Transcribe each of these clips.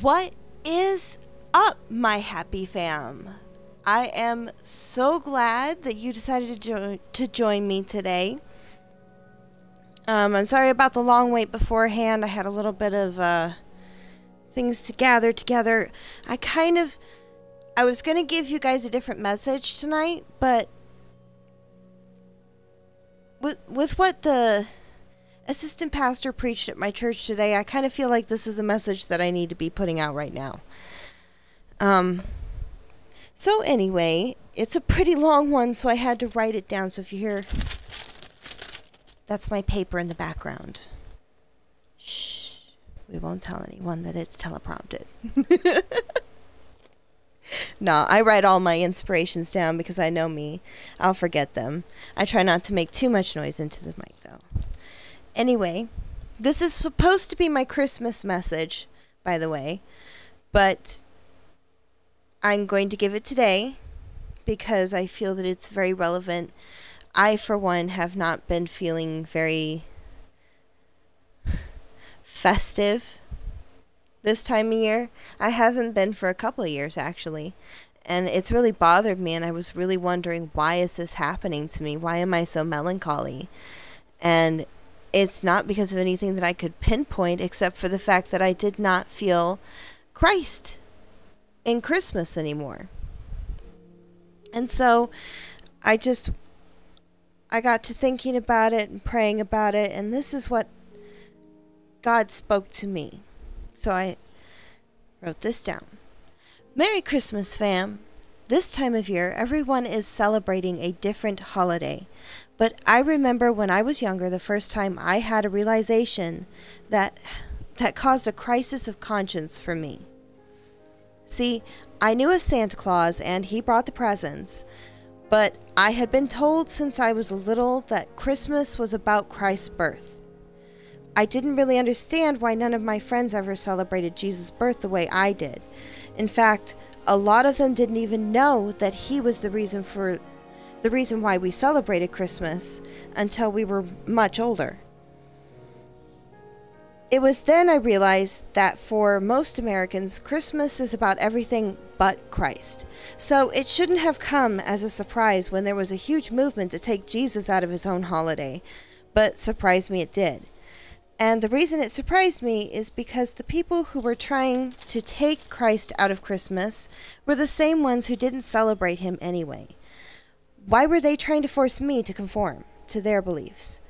What is up, my happy fam? I am so glad that you decided to, jo- to join me today. Um, I'm sorry about the long wait beforehand. I had a little bit of uh, things to gather together. I kind of. I was going to give you guys a different message tonight, but. With, with what the assistant pastor preached at my church today, I kind of feel like this is a message that I need to be putting out right now. Um, so anyway, it's a pretty long one, so I had to write it down. So if you hear, that's my paper in the background. Shh, we won't tell anyone that it's teleprompted. no, I write all my inspirations down because I know me. I'll forget them. I try not to make too much noise into the mic, though. Anyway, this is supposed to be my Christmas message, by the way, but I'm going to give it today because I feel that it's very relevant. I, for one, have not been feeling very festive this time of year. I haven't been for a couple of years, actually. And it's really bothered me, and I was really wondering why is this happening to me? Why am I so melancholy? And it's not because of anything that I could pinpoint except for the fact that I did not feel Christ in Christmas anymore. And so I just I got to thinking about it and praying about it and this is what God spoke to me. So I wrote this down. Merry Christmas, fam. This time of year, everyone is celebrating a different holiday. But I remember when I was younger, the first time I had a realization that that caused a crisis of conscience for me. See, I knew of Santa Claus and he brought the presents, but I had been told since I was little that Christmas was about Christ's birth. I didn't really understand why none of my friends ever celebrated Jesus' birth the way I did. In fact, a lot of them didn't even know that he was the reason for the reason why we celebrated Christmas until we were much older. It was then I realized that for most Americans, Christmas is about everything but Christ. So it shouldn't have come as a surprise when there was a huge movement to take Jesus out of his own holiday, but surprised me it did. And the reason it surprised me is because the people who were trying to take Christ out of Christmas were the same ones who didn't celebrate him anyway. Why were they trying to force me to conform to their beliefs?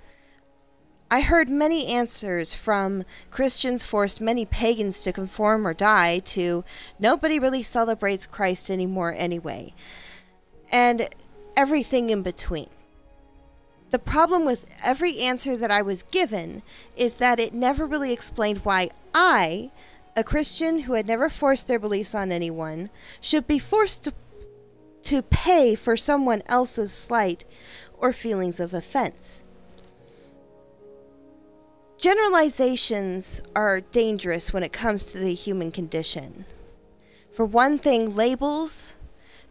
I heard many answers from Christians forced many pagans to conform or die to nobody really celebrates Christ anymore anyway, and everything in between. The problem with every answer that I was given is that it never really explained why I, a Christian who had never forced their beliefs on anyone, should be forced to to pay for someone else's slight or feelings of offense. Generalizations are dangerous when it comes to the human condition. For one thing, labels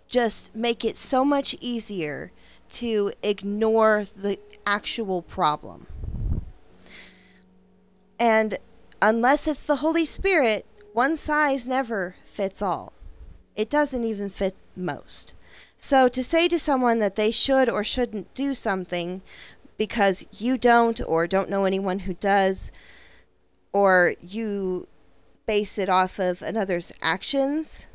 just make it so much easier to ignore the actual problem. And unless it's the Holy Spirit, one size never fits all. It doesn't even fit most. So to say to someone that they should or shouldn't do something because you don't or don't know anyone who does or you base it off of another's actions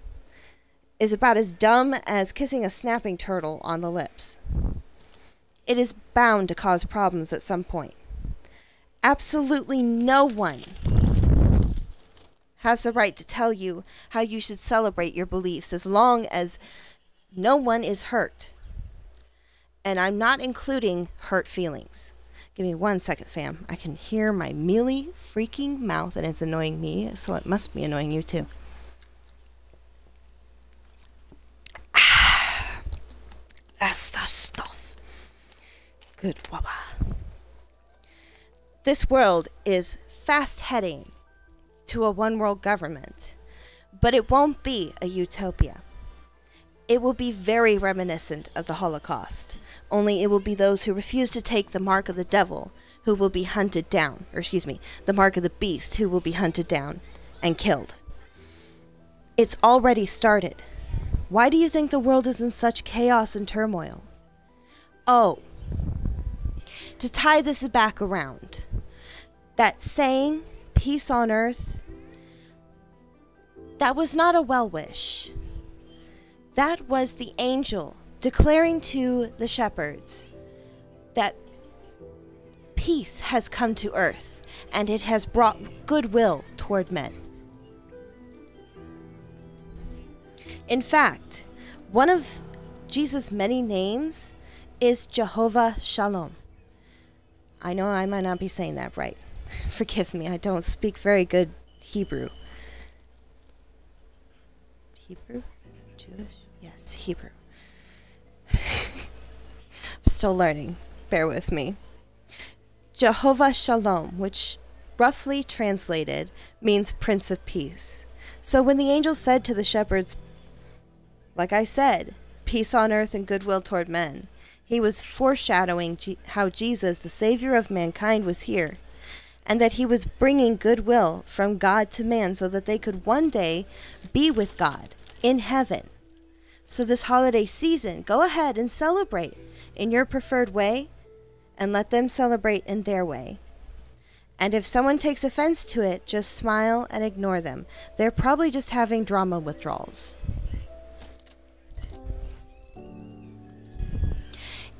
is about as dumb as kissing a snapping turtle on the lips. It is bound to cause problems at some point. Absolutely no one has the right to tell you how you should celebrate your beliefs as long as no one is hurt. And I'm not including hurt feelings. Give me one second, fam. I can hear my mealy freaking mouth and it's annoying me, so it must be annoying you too. That's the stuff. Good. This world is fast heading to a one world government, but it won't be a utopia. It will be very reminiscent of the Holocaust, only it will be those who refuse to take the mark of the devil who will be hunted down, or excuse me, the mark of the beast who will be hunted down and killed. It's already started. Why do you think the world is in such chaos and turmoil? Oh, to tie this back around, that saying, peace on earth, that was not a well wish. That was the angel declaring to the shepherds that peace has come to earth and it has brought goodwill toward men. In fact, one of Jesus' many names is Jehovah Shalom. I know I might not be saying that right. Forgive me, I don't speak very good Hebrew. Hebrew? Jewish? Yes, Hebrew. I'm still learning. Bear with me. Jehovah Shalom, which roughly translated means Prince of Peace. So when the angel said to the shepherds, like I said, peace on earth and goodwill toward men, he was foreshadowing G- how Jesus, the Savior of mankind, was here, and that he was bringing goodwill from God to man so that they could one day be with God in heaven. So, this holiday season, go ahead and celebrate in your preferred way and let them celebrate in their way. And if someone takes offense to it, just smile and ignore them. They're probably just having drama withdrawals.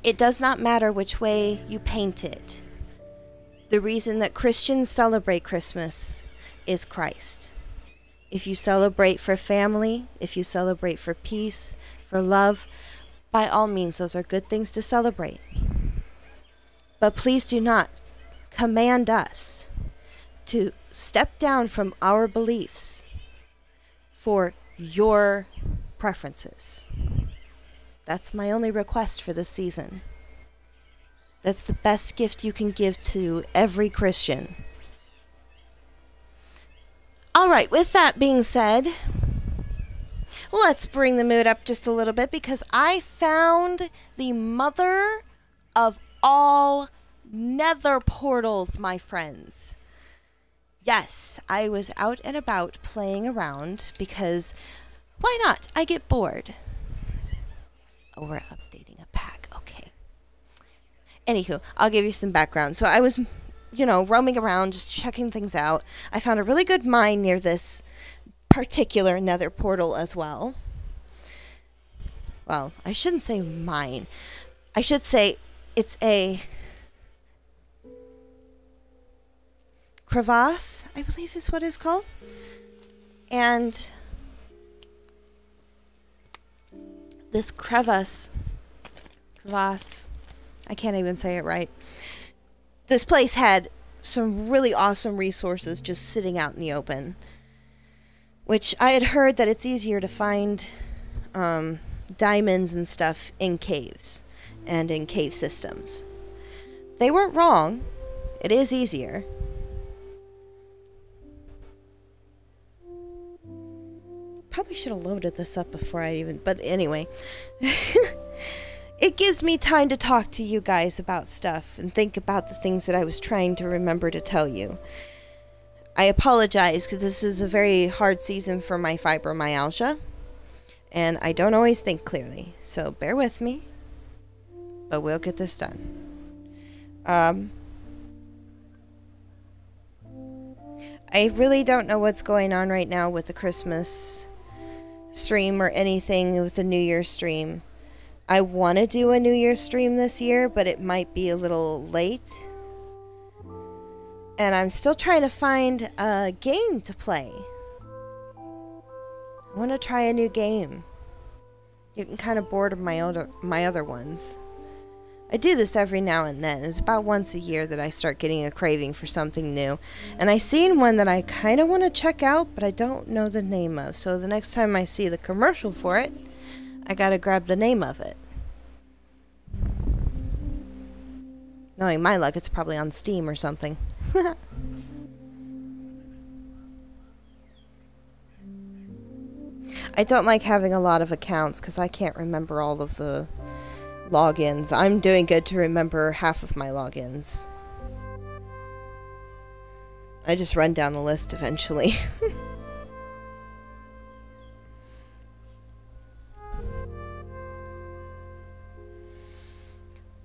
It does not matter which way you paint it. The reason that Christians celebrate Christmas is Christ. If you celebrate for family, if you celebrate for peace, for love, by all means, those are good things to celebrate. But please do not command us to step down from our beliefs for your preferences. That's my only request for this season. That's the best gift you can give to every Christian. All right, with that being said, let's bring the mood up just a little bit because I found the mother of all nether portals, my friends. Yes, I was out and about playing around because why not? I get bored. Oh, we're updating a pack. Okay. Anywho, I'll give you some background. So I was, you know, roaming around, just checking things out. I found a really good mine near this particular nether portal as well. Well, I shouldn't say mine. I should say it's a crevasse, I believe is what it's called. And this crevasse, crevasse, I can't even say it right. This place had some really awesome resources just sitting out in the open, which I had heard that it's easier to find um, diamonds and stuff in caves and in cave systems. They weren't wrong. It is easier. Probably should have loaded this up before I even. But anyway. it gives me time to talk to you guys about stuff and think about the things that I was trying to remember to tell you. I apologize because this is a very hard season for my fibromyalgia. And I don't always think clearly. So bear with me. But we'll get this done. Um. I really don't know what's going on right now with the Christmas stream or anything with the New Year stream. I want to do a New Year stream this year, but it might be a little late. And I'm still trying to find a game to play. I want to try a new game. Getting kind of bored of my other my other ones. I do this every now and then. It's about once a year that I start getting a craving for something new. And I seen one that I kind of want to check out, but I don't know the name of. So the next time I see the commercial for it, I got to grab the name of it. Knowing my luck, it's probably on Steam or something. I don't like having a lot of accounts because I can't remember all of the logins. I'm doing good to remember half of my logins. I just run down the list eventually.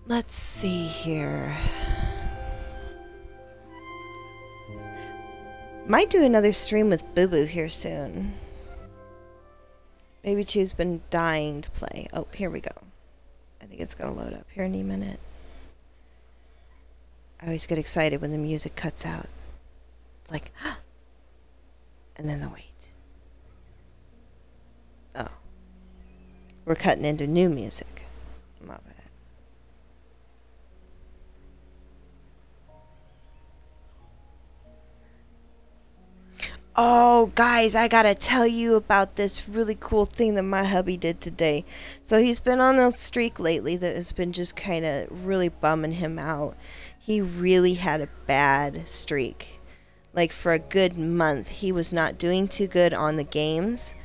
Let's see here. Might do another stream with Boo Boo here soon. Baby Chew's been dying to play. Oh, here we go. I think it's gonna load up here any minute. I always get excited when the music cuts out. It's like, and then the wait. Oh. We're cutting into new music. Oh, guys, I gotta tell you about this really cool thing that my hubby did today. So he's been on a streak lately that has been just kind of really bumming him out. He really had a bad streak. Like for a good month, he was not doing too good on the games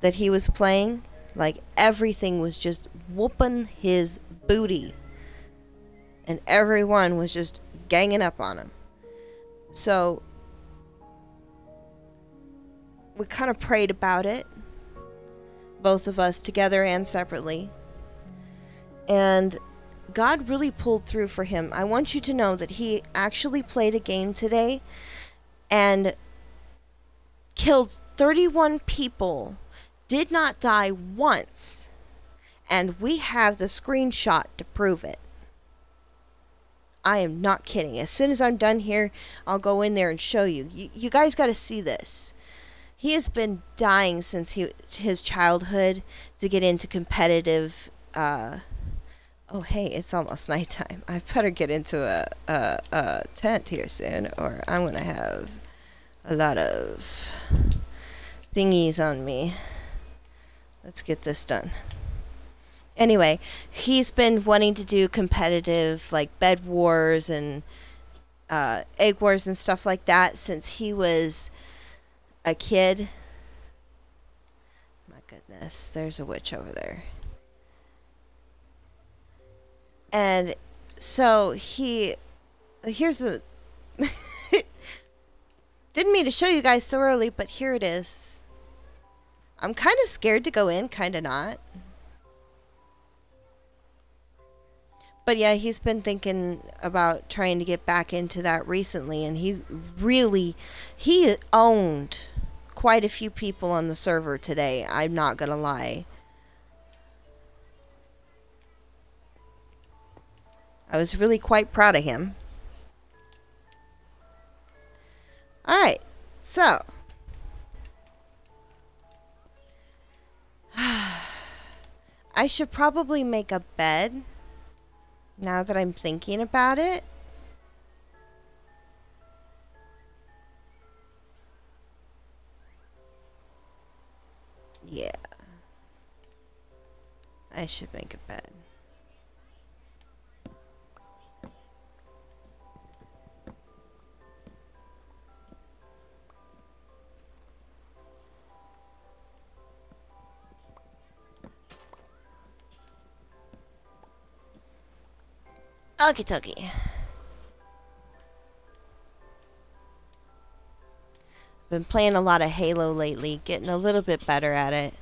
that he was playing. Like everything was just whooping his booty. And everyone was just ganging up on him. So we kind of prayed about it, both of us together and separately. And God really pulled through for him. I want you to know that he actually played a game today and killed 31 people, did not die once, and we have the screenshot to prove it. I am not kidding. As soon as I'm done here, I'll go in there and show you. You, you guys got to see this he has been dying since he his childhood to get into competitive uh, oh hey it's almost nighttime. I better get into a, a, a tent here soon or i'm gonna have a lot of thingies on me. Let's get this done. Anyway he's been wanting to do competitive like bed wars and uh, egg wars and stuff like that since he was a kid. My goodness, there's a witch over there. And so he, here's the, didn't mean to show you guys so early, but here it is. I'm kind of scared to go in, kind of not. But yeah, he's been thinking about trying to get back into that recently, and he's really, he owned quite a few people on the server today. I'm not to lie. I was really quite proud of him. Alright, so. I should probably make a bed now that I'm thinking about it. Yeah. I should make a bed. Okie dokie. Been playing a lot of Halo lately, getting a little bit better at it.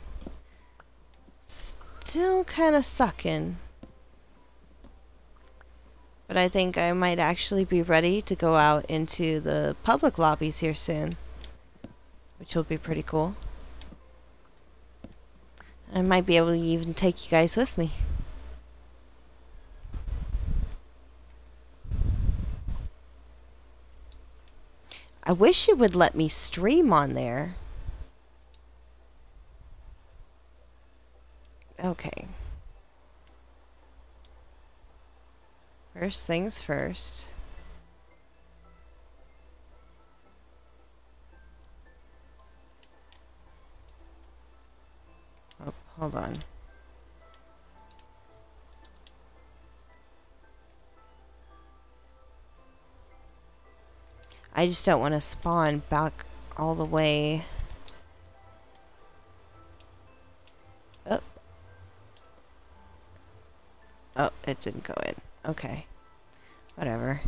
Still kind of sucking. But I think I might actually be ready to go out into the public lobbies here soon. Which will be pretty cool. I might be able to even take you guys with me. I wish it would let me stream on there. Okay. First things first. Oh, hold on. I just don't want to spawn back all the way. Oh. Oh, it didn't go in. Okay. Whatever.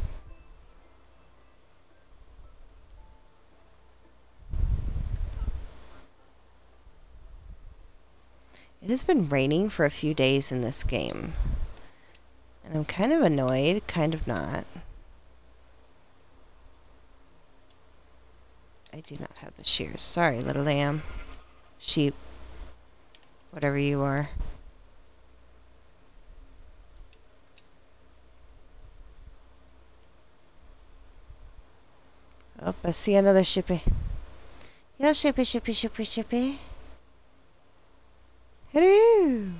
It has been raining for a few days in this game. And I'm kind of annoyed, kind of not. I do not have the shears. Sorry, little lamb. Sheep. Whatever you are. Oh, I see another shippy. Yeah, shippy, shippy, shippy, shippy. Hello.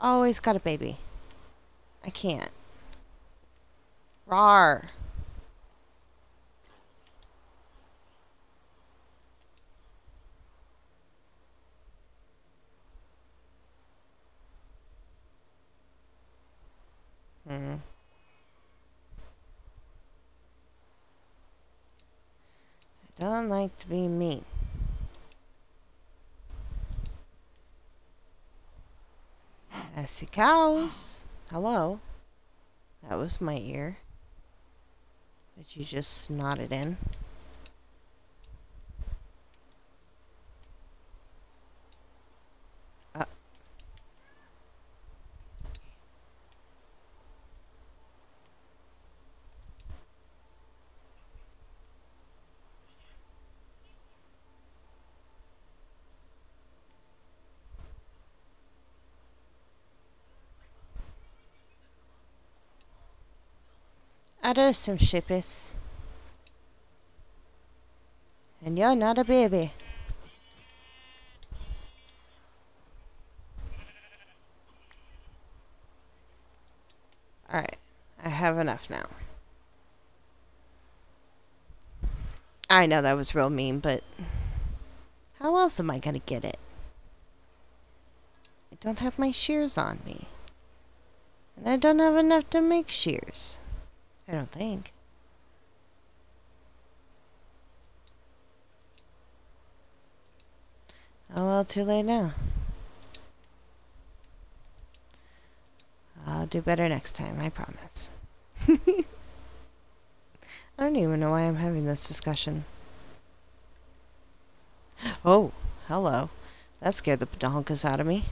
Always got a baby. I can't. Rar. Hmm. I don't like to be mean. I see cows. Hello. That was my ear. That you just snotted in. Do some shippies. And you're not a baby. Alright. I have enough now. I know that was real mean, but how else am I going to get it? I don't have my shears on me. And I don't have enough to make shears. I don't think. Oh well, too late now. I'll do better next time, I promise. I don't even know why I'm having this discussion. Oh, hello. That scared the donkus out of me.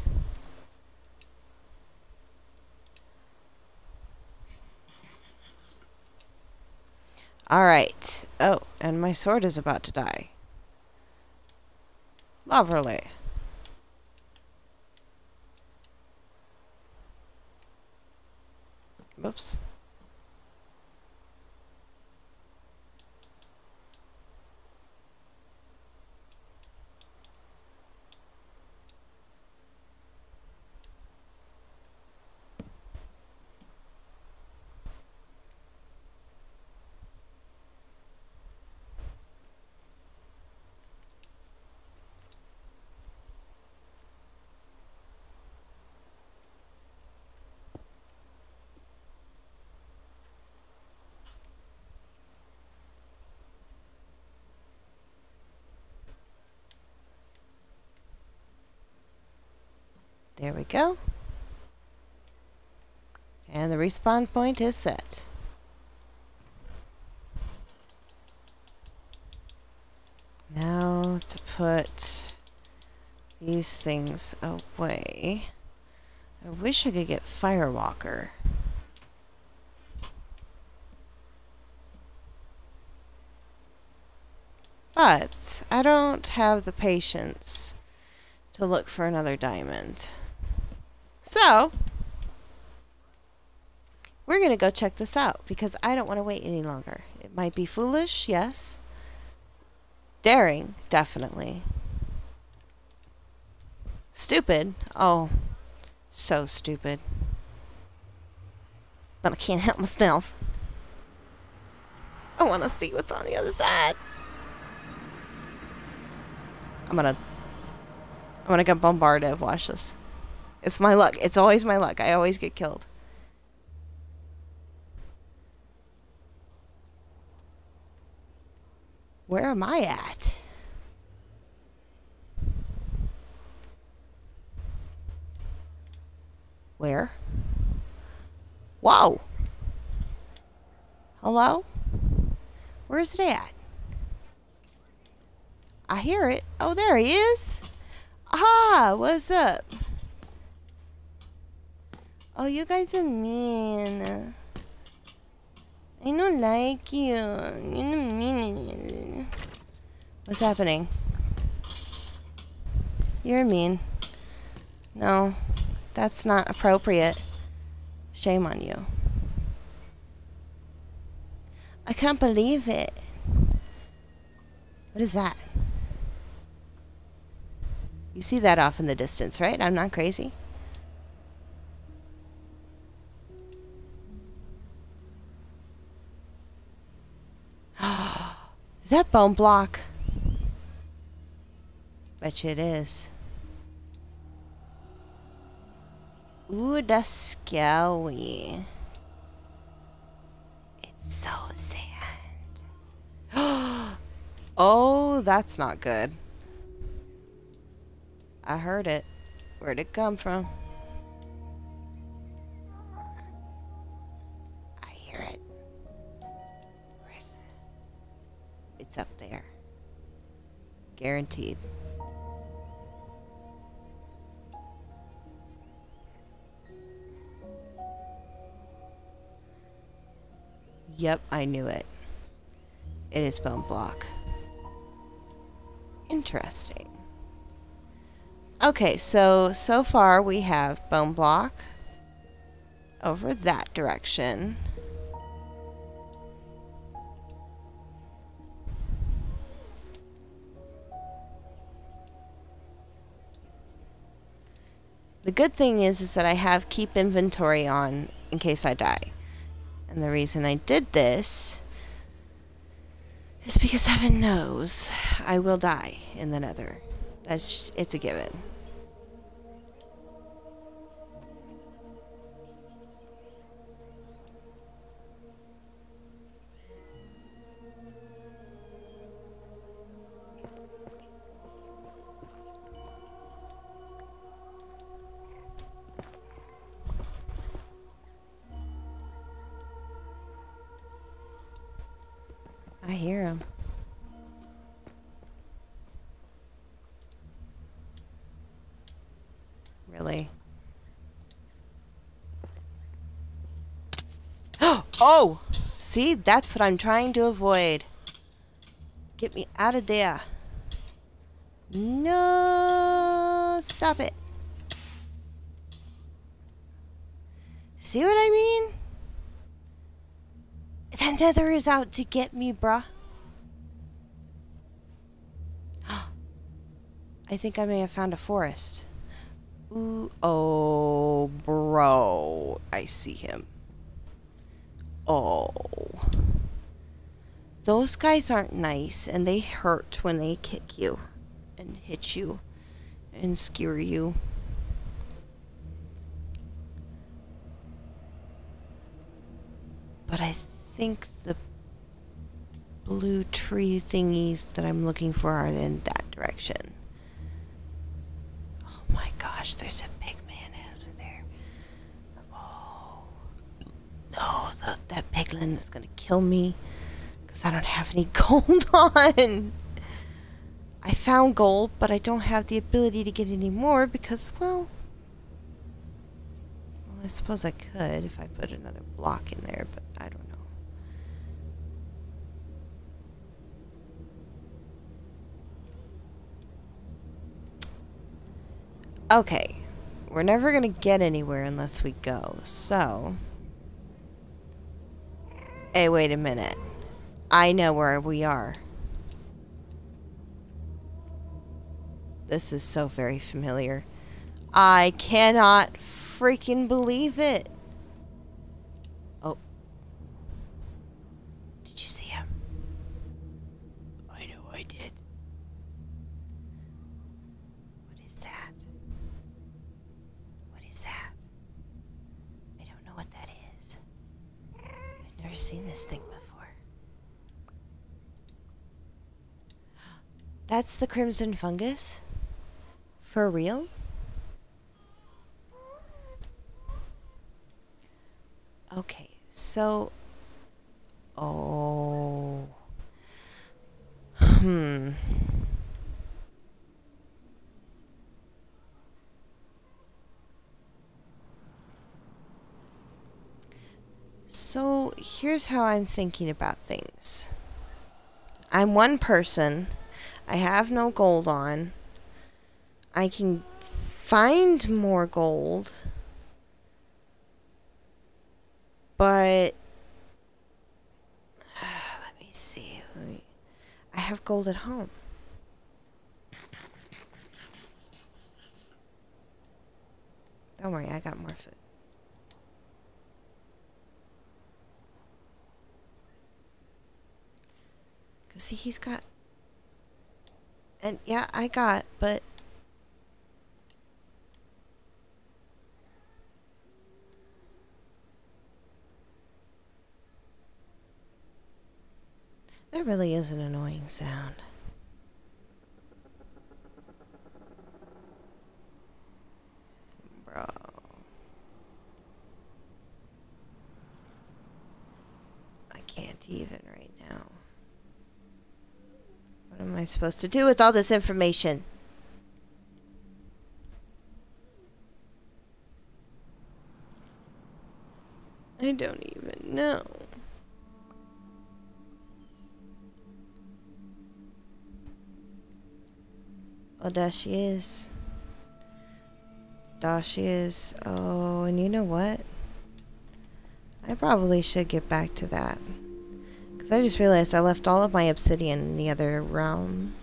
Alright. Oh, and my sword is about to die. Lovely. Whoops. Go. And the respawn point is set. Now to put these things away. I wish I could get Firewalker. But I don't have the patience to look for another diamond. So, we're going to go check this out because I don't want to wait any longer. It might be foolish, yes. Daring, definitely. Stupid, oh, so stupid. But I can't help myself. I want to see what's on the other side. I'm gonna I'm gonna get bombarded. Watch this. It's my luck. It's always my luck. I always get killed. Where am I at? Where? Whoa! Hello? Where's it at? I hear it. Oh, there he is. Ah, what's up? Oh, you guys are mean. I don't like you. You're mean. What's happening? You're mean. No, that's not appropriate. Shame on you. I can't believe it. What is that? You see that off in the distance, right? I'm not crazy. Is that bone block? Bet you it is. Ooh, that's scary. It's so sad. oh, that's not good. I heard it. Where'd it come from? I hear it. Guaranteed. Yep, I knew it. It is bone block. Interesting. Okay, so, so far we have bone block over that direction. The good thing is, is that I have keep inventory on in case I die. And the reason I did this is because heaven knows I will die in the nether. That's just, it's a given. I hear him. Really? oh! See, that's what I'm trying to avoid. Get me out of there. No, stop it. See what I mean? The nether is out to get me, bruh. I think I may have found a forest. Ooh, oh, bro. I see him. Oh. Those guys aren't nice, and they hurt when they kick you and hit you and skewer you. But I think the blue tree thingies that I'm looking for are in that direction. Oh my gosh, there's a big man out there. Oh. No, the, that piglin is going to kill me because I don't have any gold on. I found gold, but I don't have the ability to get any more because, well, well, I suppose I could if I put another block in there, but I don't know. Okay. We're never going to get anywhere unless we go. So. Hey, wait a minute. I know where we are. This is so very familiar. I cannot freaking believe it. Oh. Did you see him? I know I did. What is that? What is that? I don't know what that is. I've never seen this thing before. That's the crimson fungus? For real? Okay, so... Oh... Hmm... So here's how I'm thinking about things. I'm one person. I have no gold on. I can find more gold. But let me see. Let me, I have gold at home. Oh Don't worry, I got more food. Cause see, he's got, and yeah, I got, but That really is an annoying sound. Bro. I can't even right now. What am I supposed to do with all this information? I don't even know. Oh, there she is. There she is. Oh, and you know what? I probably should get back to that. Because I just realized I left all of my obsidian in the other realm.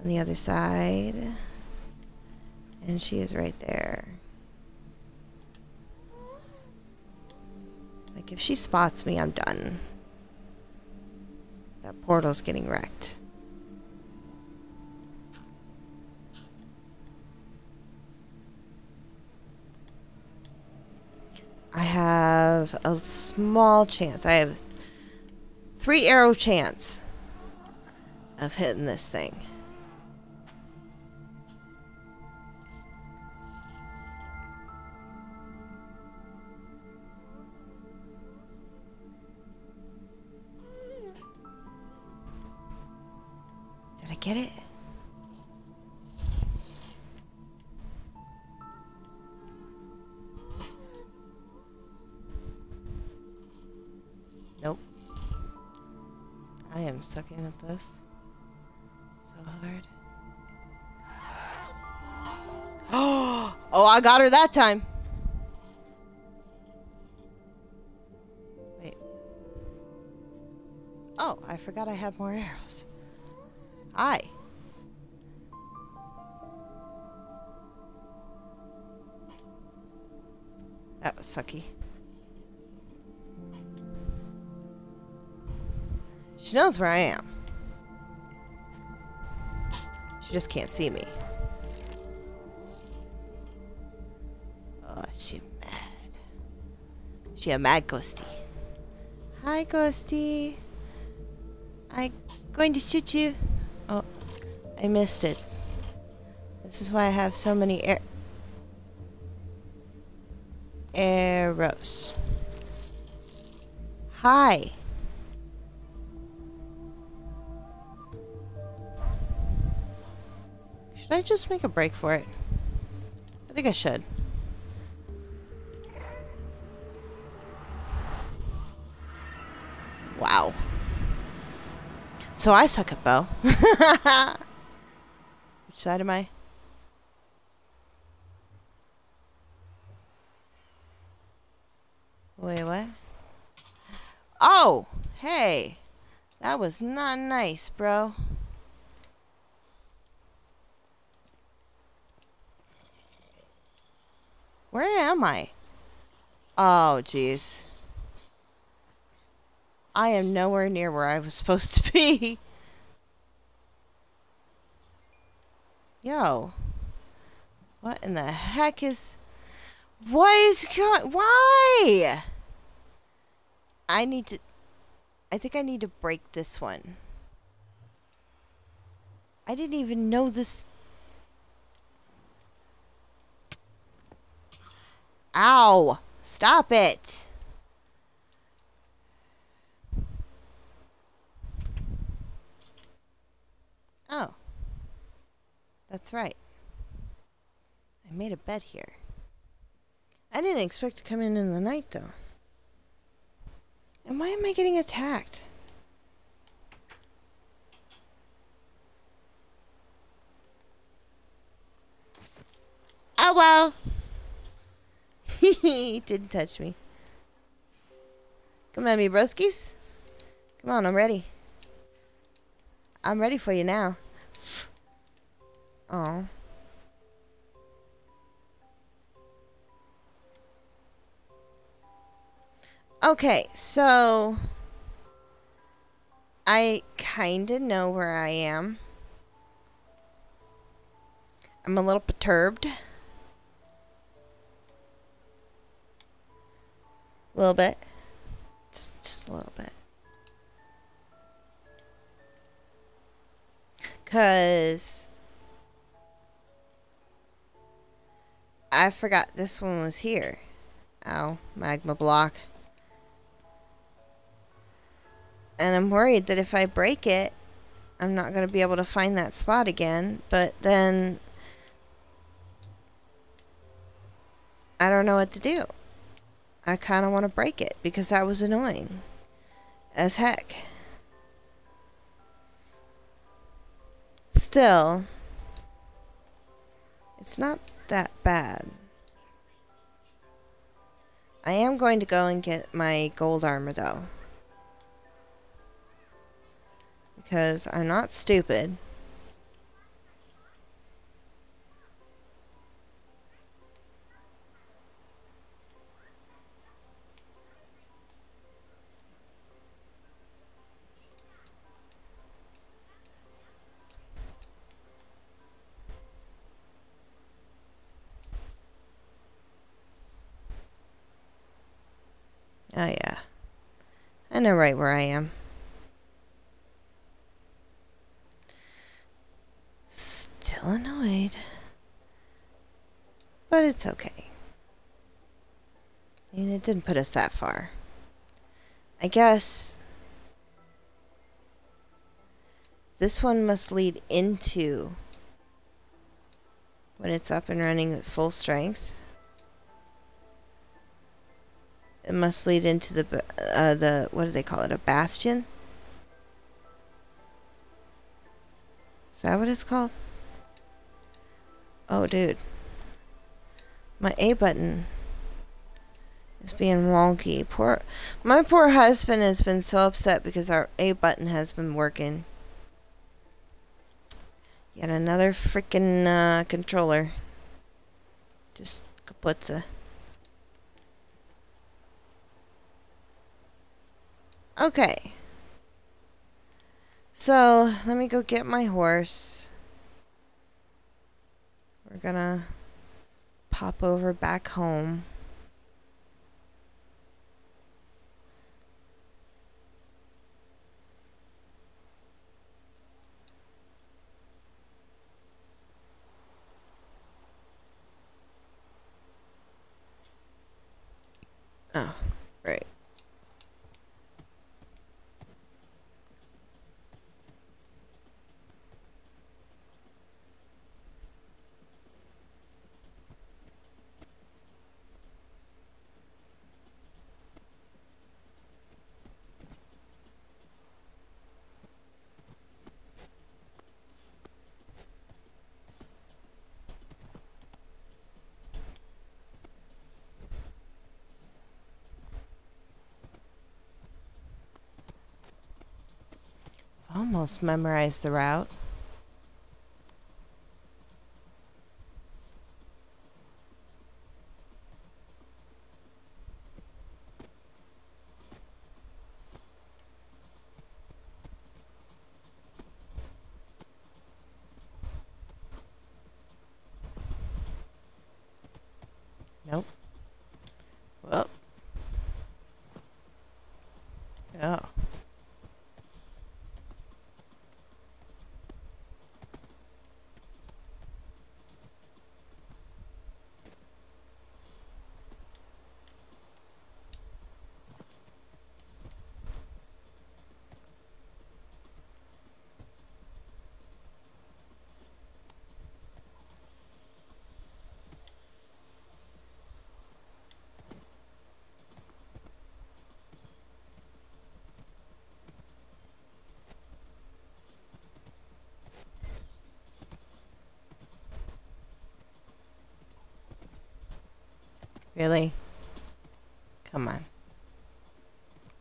On the other side. And she is right there. Like, if she spots me, I'm done. That portal's getting wrecked. I have a small chance. I have three arrow chance of hitting this thing. Did I get it? Sucking at this so hard. Oh, I got her that time. Wait. Oh, I forgot I have more arrows. Hi. That was sucky. She knows where I am. She just can't see me. Oh, she mad. She a mad ghosty. Hi, ghosty. I going to shoot you. Oh, I missed it. This is why I have so many air arrows. Hi. Should I just make a break for it? I think I should. Wow. So I suck at bow. Which side am I? Wait, what? Oh! Hey! That was not nice, bro. Where am I? Oh, jeez. I am nowhere near where I was supposed to be. Yo. What in the heck is... What is going... Why? I need to... I think I need to break this one. I didn't even know this... Ow! Stop it! Oh. That's right. I made a bed here. I didn't expect to come in in the night, though. And why am I getting attacked? Oh well. he didn't touch me. Come at me, broskies. Come on, I'm ready. I'm ready for you now. Oh. Okay, so I kind of know where I am. I'm a little perturbed. A little bit. Just, just a little bit. Because I forgot this one was here. Ow, magma block. And I'm worried that if I break it, I'm not going to be able to find that spot again. But then I don't know what to do. I kind of want to break it because that was annoying as heck. Still, it's not that bad. I am going to go and get my gold armor though. because I'm not stupid. Oh yeah. I know right where I am. Still annoyed. But it's okay. And it didn't put us that far. I guess this one must lead into when it's up and running at full strength. It must lead into the uh, the what do they call it? A bastion. Is that what it's called? Oh, dude. My A button is being wonky. Poor, my poor husband has been so upset because our A button has been working. Yet another freaking uh, controller. Just kaputza. Okay. So, let me go get my horse. We're gonna pop over back home. Oh, right. Almost memorized the route. Nope. Well. Oh. Really? Come on.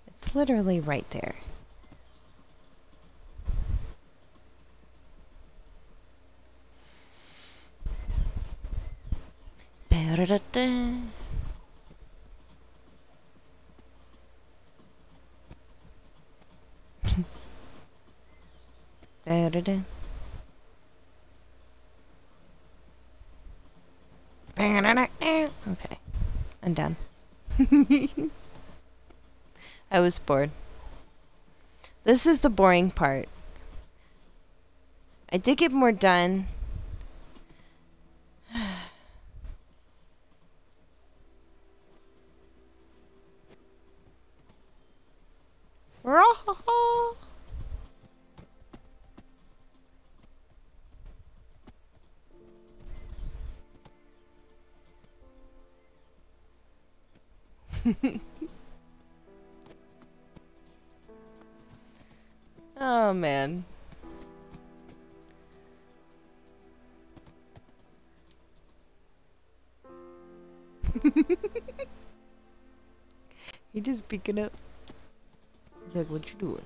It's literally right there. Da-da-da. Okay. I'm done. I was bored. This is the boring part. I did get more done. He just picking up. He's like, what you doing?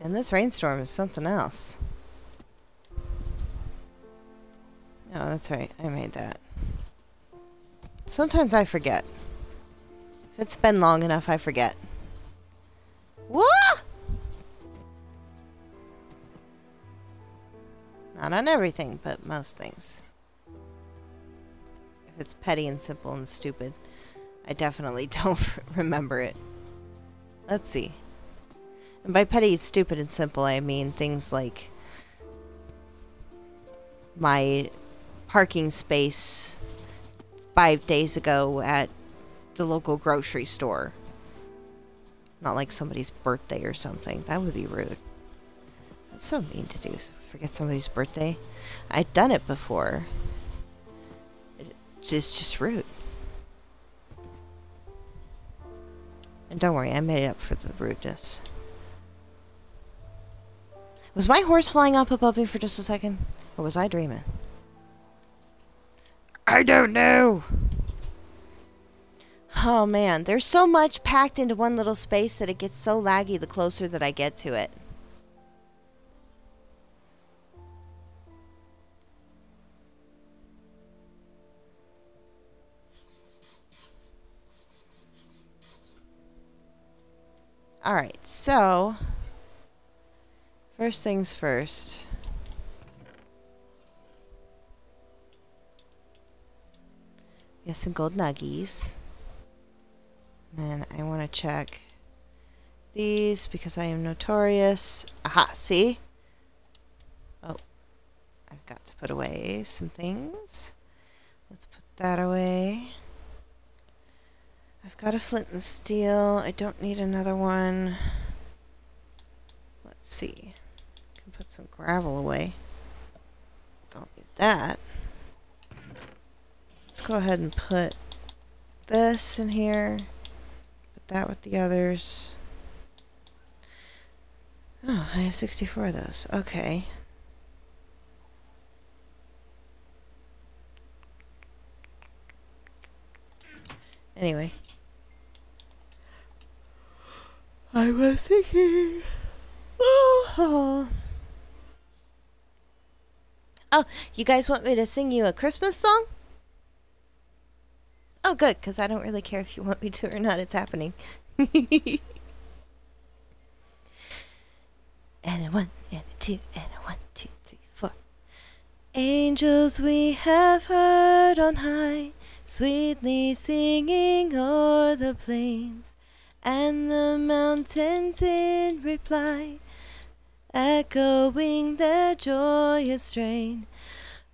And this rainstorm is something else. Oh, that's right. I made that. Sometimes I forget. It's been long enough, I forget. What? Not on everything, but most things. If it's petty and simple and stupid, I definitely don't remember it. Let's see. And by petty, stupid, and simple, I mean things like my parking space five days ago at the local grocery store. Not like somebody's birthday or something. That would be rude. That's so mean to do. Forget somebody's birthday. I'd done it before. It's just, just rude. And don't worry, I made it up for the rudeness. Was my horse flying up above me for just a second? Or was I dreaming? I don't know. Oh man, there's so much packed into one little space that it gets so laggy the closer that I get to it. Alright, so... First things first. We have some gold nuggies. Then I want to check these because I am notorious. Aha, see? Oh, I've got to put away some things. Let's put that away. I've got a flint and steel. I don't need another one. Let's see I Can put some gravel away. Don't need that. Let's go ahead and put this in here. That with the others. Oh, I have 64 of those. Okay. Anyway. I was thinking... Oh, Oh, you guys want me to sing you a Christmas song? Oh, good, because I don't really care if you want me to or not. It's happening. and a one, and a two, and a one, two, three, four. Angels we have heard on high, sweetly singing o'er the plains, and the mountains in reply echoing their joyous strain.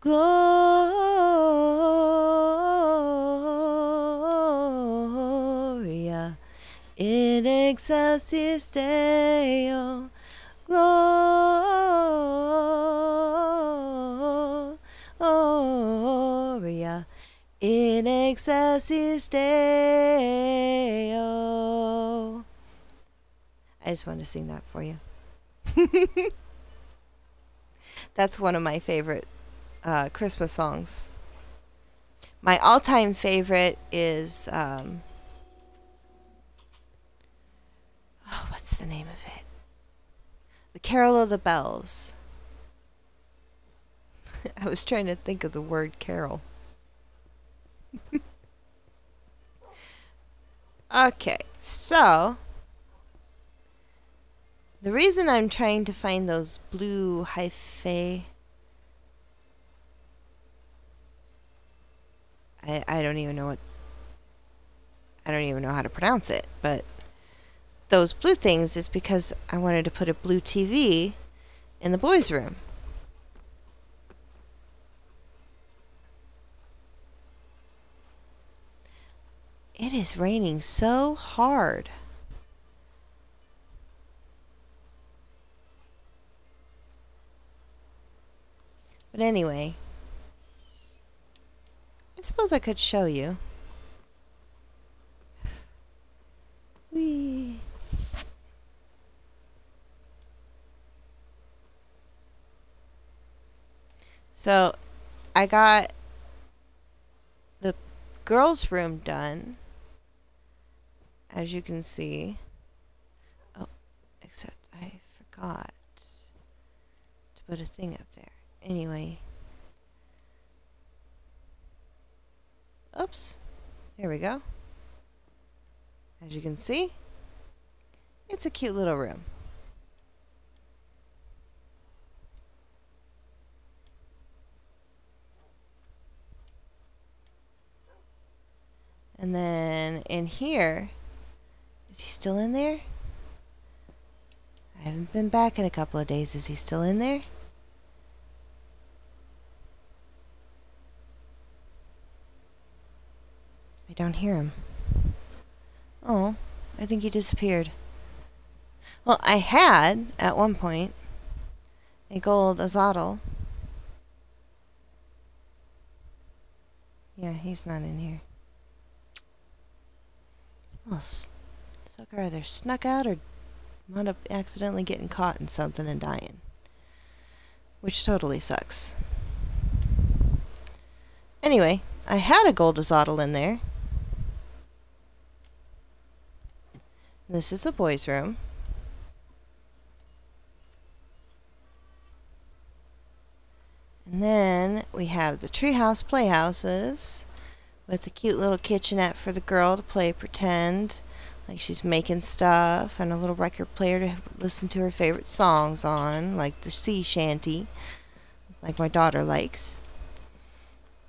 Gloria Deo. Gloria In excelsis Deo. I just wanted to sing that for you. That's one of my favorite uh, Christmas songs. My all-time favorite is um, oh, what's the name of it? The Carol of the Bells. I was trying to think of the word carol. okay, so the reason I'm trying to find those blue hyphae I, I don't even know what I don't even know how to pronounce it, but those blue things is because I wanted to put a blue TV in the boys' room. It is raining so hard. But anyway, I suppose I could show you. Whee. So, I got the girls' room done as you can see. Oh, except I forgot to put a thing up there. Anyway. Oops. There we go. As you can see, it's a cute little room. And then in here, is he still in there? I haven't been back in a couple of days. Is he still in there? I don't hear him. Oh, I think he disappeared. Well, I had, at one point, a gold axolotl. Yeah, he's not in here. Well, Sucker either snuck out or wound up accidentally getting caught in something and dying. Which totally sucks. Anyway, I had a gold axolotl in there. This is the boys' room. And then we have the treehouse playhouses with a cute little kitchenette for the girl to play pretend like she's making stuff and a little record player to listen to her favorite songs on, like the sea shanty, like my daughter likes.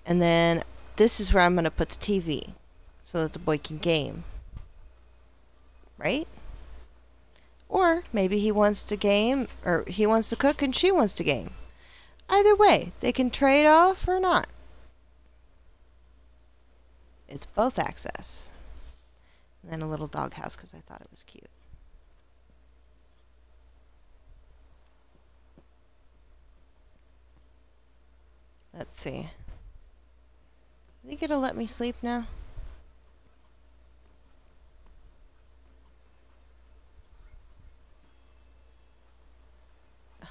And then this is where I'm going to put the TV so that the boy can game. Right? Or maybe he wants to game, or he wants to cook and she wants to game. Either way, they can trade off or not. It's both access. And then a little doghouse because I thought it was cute. Let's see. Are you gonna let me sleep now?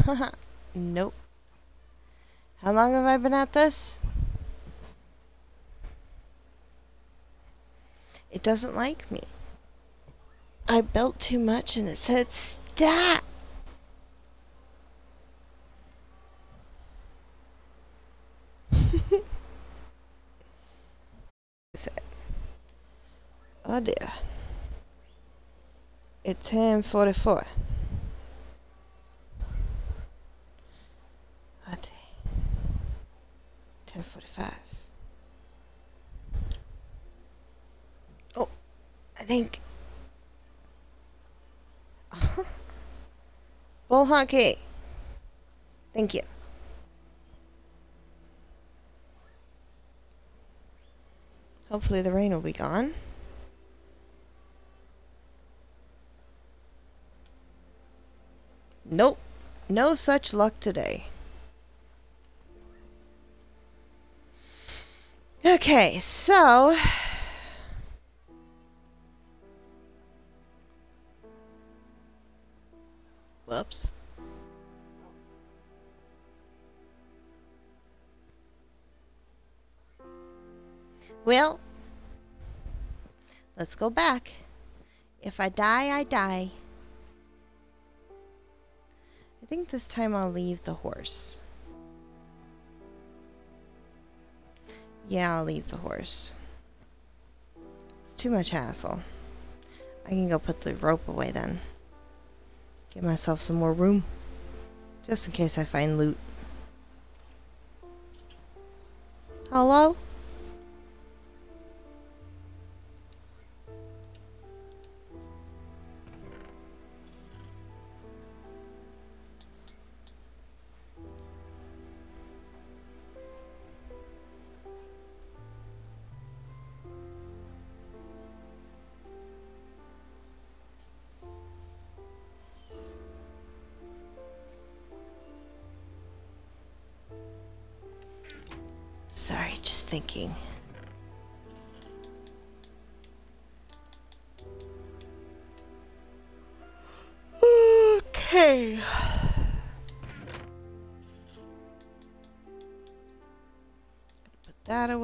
nope. How long have I been at this? It doesn't like me. I built too much and it said stop. oh dear. It's 1044. What's 1045. I think. Bull hockey. Thank you. Hopefully the rain will be gone. Nope. No such luck today. Okay, so Whoops. Well, let's go back. If I die, I die. I think this time I'll leave the horse. Yeah, I'll leave the horse. It's too much hassle. I can go put the rope away then. Give myself some more room. Just in case I find loot. Hello?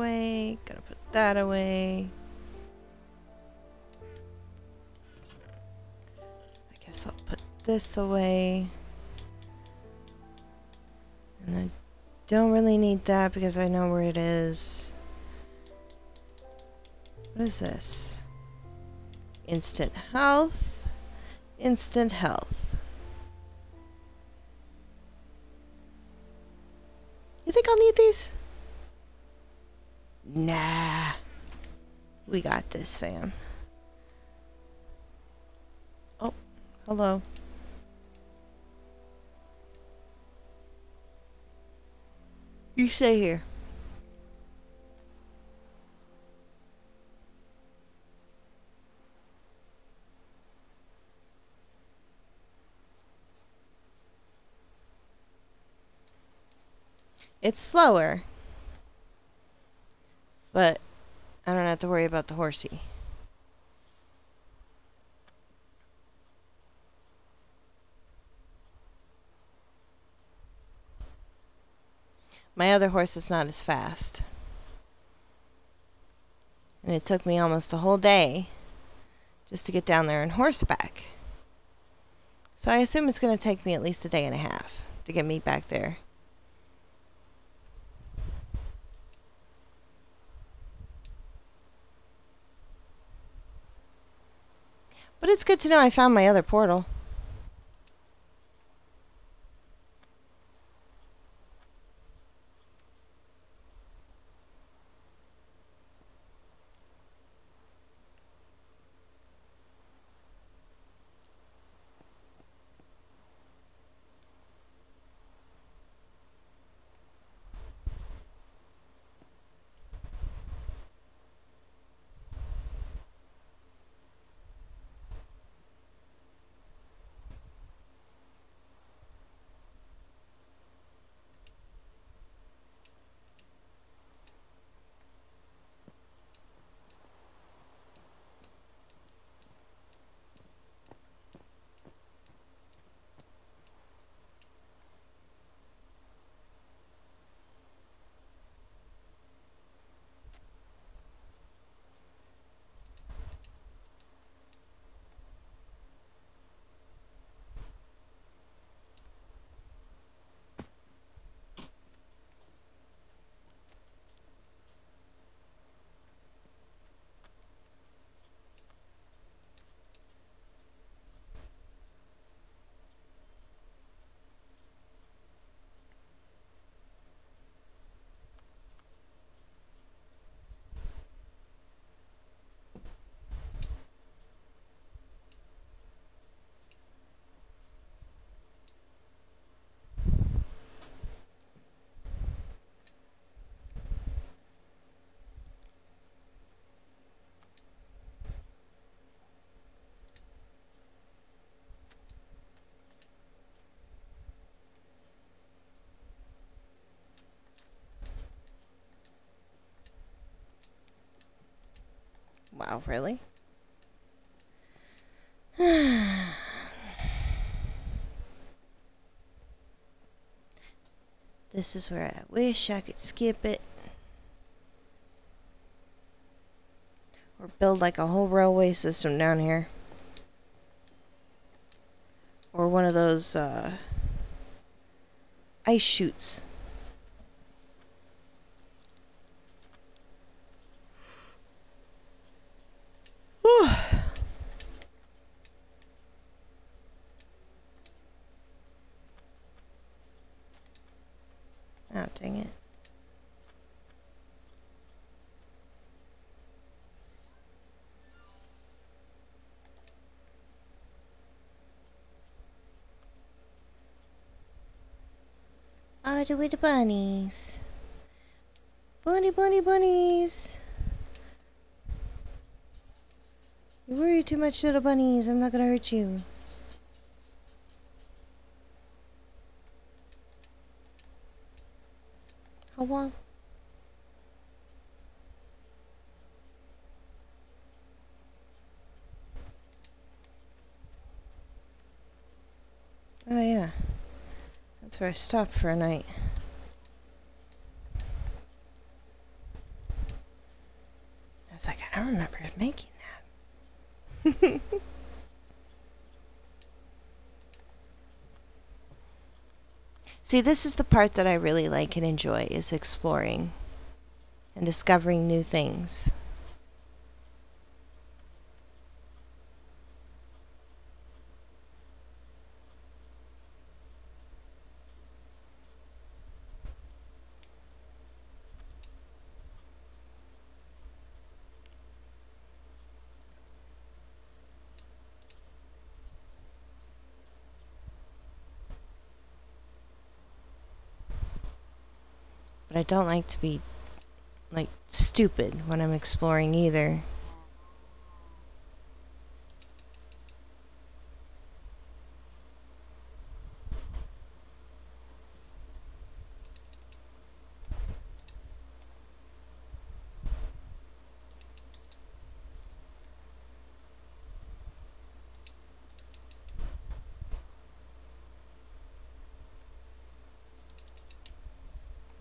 Away. Gonna put that away. I guess I'll put this away. And I don't really need that because I know where it is. What is this? Instant health. Instant health. You think I'll need these? Nah. We got this, fam. Oh, hello. You stay here. It's slower. But I don't have to worry about the horsey. My other horse is not as fast. And it took me almost a whole day just to get down there on horseback. So I assume it's going to take me at least a day and a half to get me back there. But it's good to know I found my other portal. Wow, really? this is where I wish I could skip it. Or build like a whole railway system down here. Or one of those uh, ice chutes. Whew. Oh, dang it. The with the bunnies. Bunny, bunny, bunnies. You worry too much, little bunnies. I'm not gonna hurt you. How long? Oh yeah. That's where I stopped for a night. I was like, I don't remember making that. See, this is the part that I really like and enjoy is exploring and discovering new things. I don't like to be like stupid when I'm exploring either.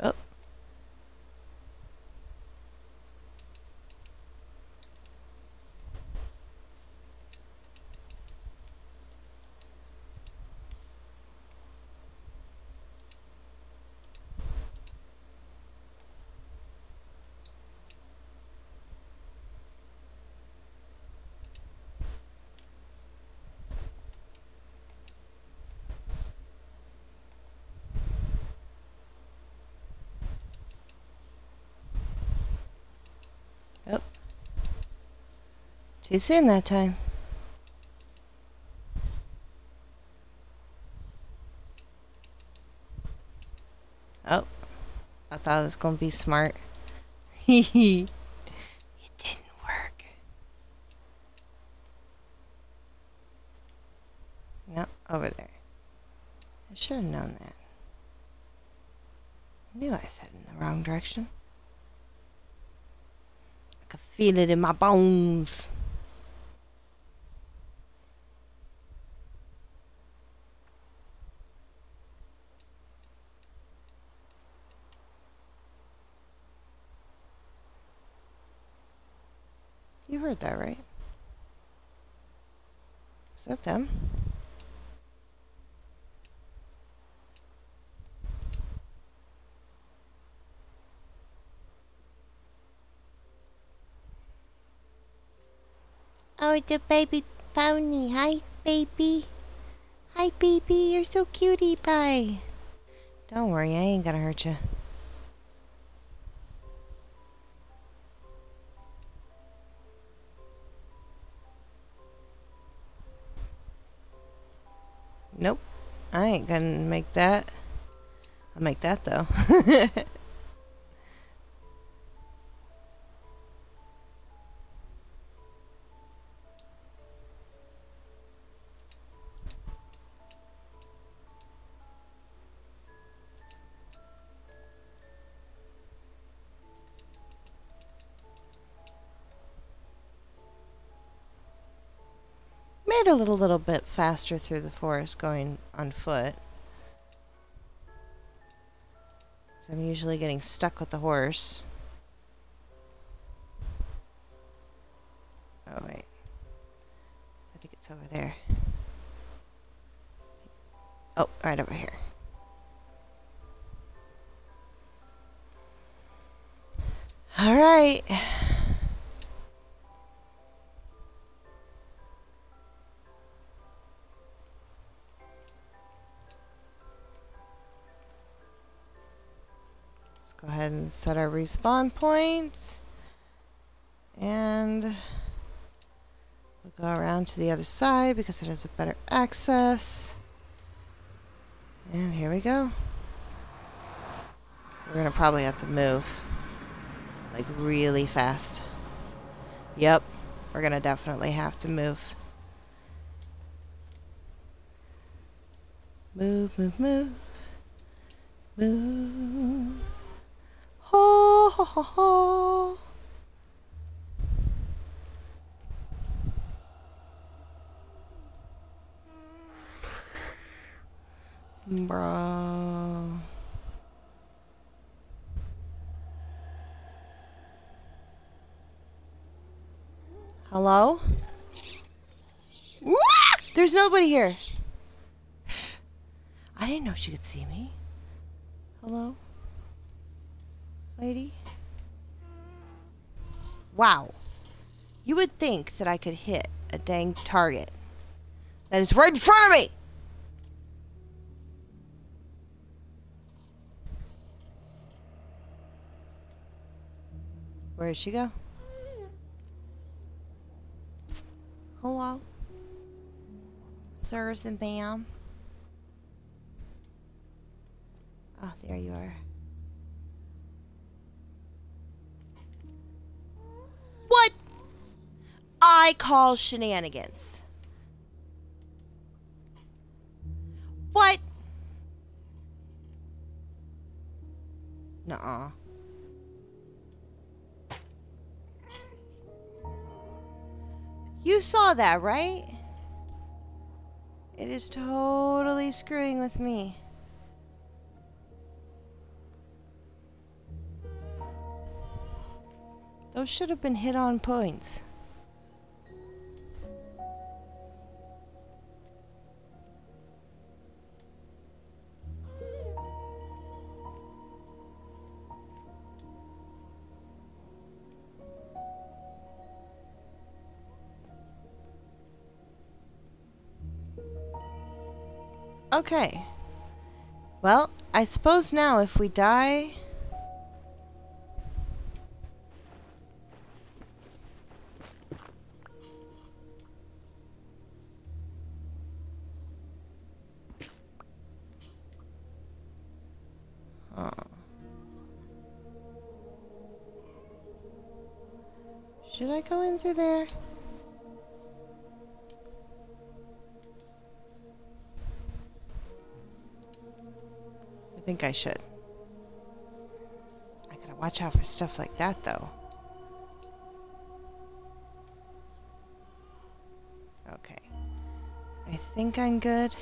Oh. Oh. Too soon that time. Oh. I thought it was going to be smart. it didn't work. No, over there. I should have known that. I knew I was heading in the wrong direction. I could feel it in my bones. Heard that, right? Is that them? Oh, the baby pony. Hi, baby. Hi, baby. You're so cutie pie. Don't worry, I ain't gonna hurt you. Nope. I ain't gonna make that. I'll make that though. a little, little bit faster through the forest going on foot. I'm usually getting stuck with the horse. Oh, wait. I think it's over there. Oh, right over here. All right. Go ahead and set our respawn points. And we'll go around to the other side because it has a better access. And here we go. We're going to probably have to move. Like really fast. Yep. We're going to definitely have to move. Move, move, move. Move. Ho, ho, ho, ho. Bro. Hello? There's nobody here. I didn't know she could see me. Hello? Lady? Wow. You would think that I could hit a dang target that is right in front of me. Where did she go? Hello? Sirs and ma'am? Oh, there you are. I call shenanigans. What? Nuh-uh. You saw that, right? It is totally screwing with me. Those should have been hit on points. Okay. Well, I suppose now if we die... Should I go into there? I should. I gotta watch out for stuff like that, though. Okay. I think I'm good.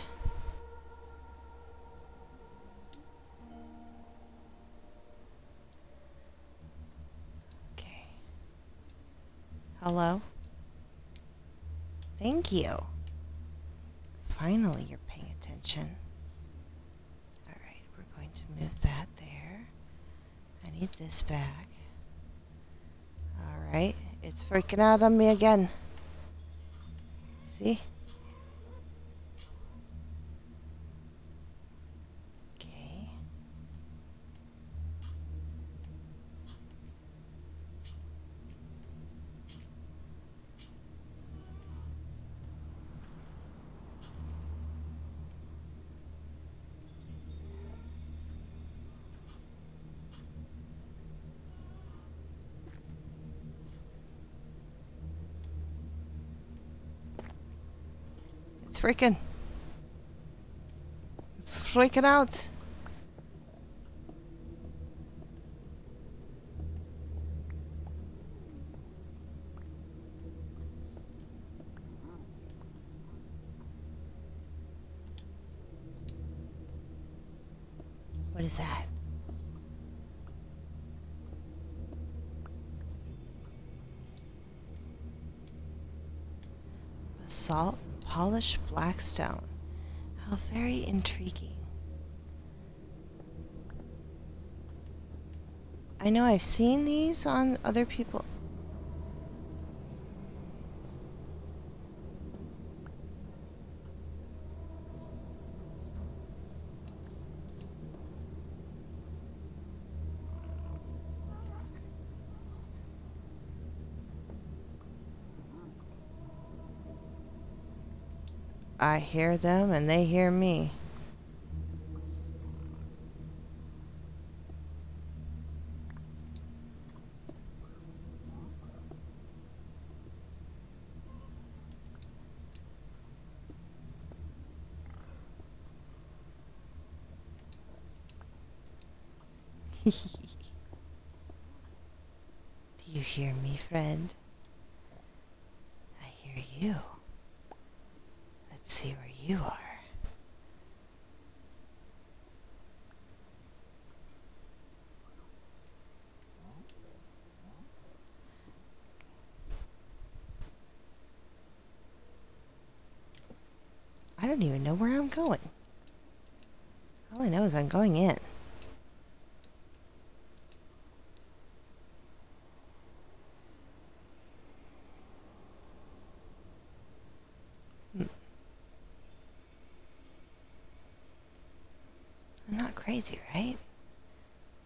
Okay. Hello? Thank you. Finally, you're paying attention. Alright, we're going to move that there. I need this back. Alright, it's freaking out on me again. See? freaking. It's freaking out. What is that? Salt? Polished blackstone. How very intriguing. I know I've seen these on other people. I hear them and they hear me. Do you hear me, friend? I hear you. Let's see where you are. I don't even know where I'm going. Going in. I'm not crazy, right?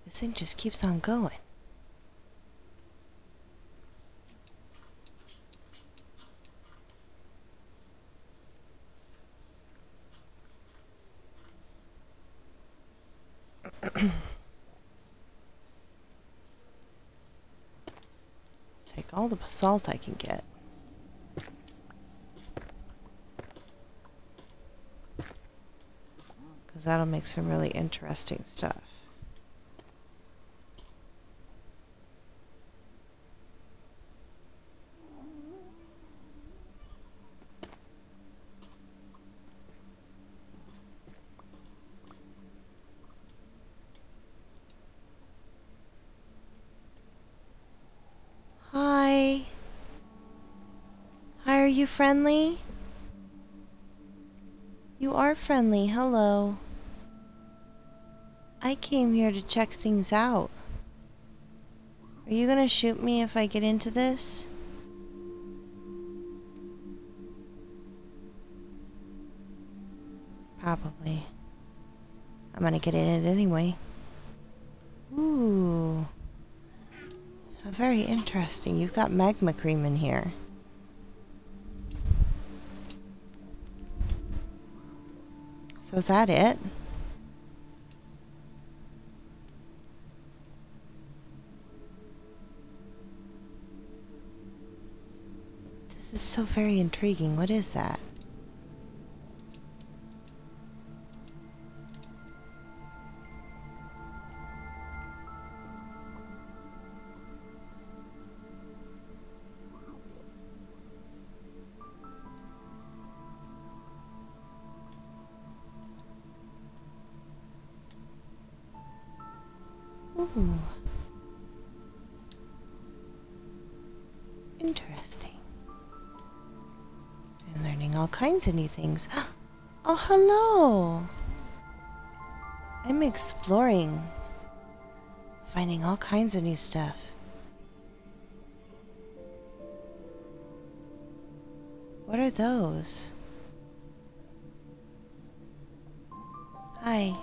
This thing just keeps on going. Take all the basalt I can get. Because that'll make some really interesting stuff. Hi. Hi, are you friendly? You are friendly. Hello. I came here to check things out. Are you gonna shoot me if I get into this? Probably. I'm gonna get in it anyway. Ooh. Very interesting. You've got magma cream in here. So is that it? This is so very intriguing. What is that? Ooh. Interesting. I'm learning all kinds of new things. Oh, hello! I'm exploring, finding all kinds of new stuff. What are those? Hi.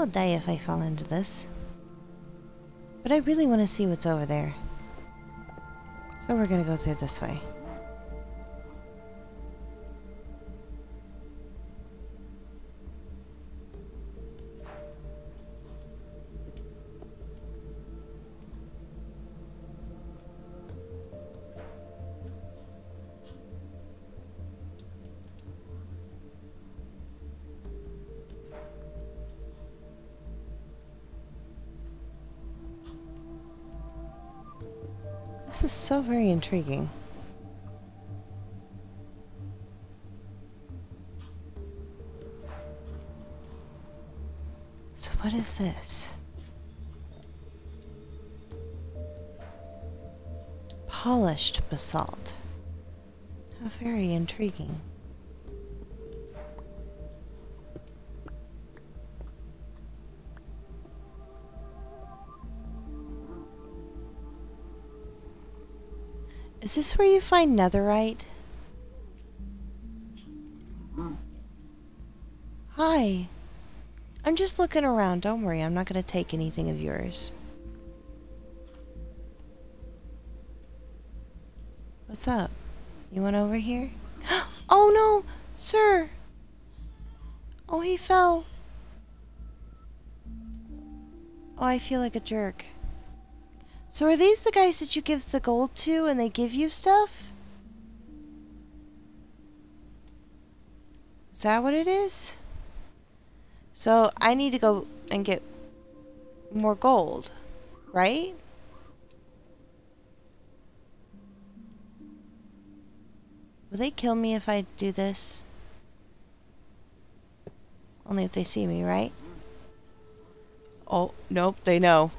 Will die if I fall into this. But I really want to see what's over there. So we're going to go through this way. so very intriguing. So what is this? Polished basalt. How very intriguing. Is this where you find netherite? Hi. I'm just looking around. Don't worry, I'm not going to take anything of yours. What's up? You went over here? Oh no! Sir! Oh, he fell. Oh, I feel like a jerk. So are these the guys that you give the gold to and they give you stuff? Is that what it is? So I need to go and get more gold, right? Will they kill me if I do this? Only if they see me, right? Oh, nope, they know.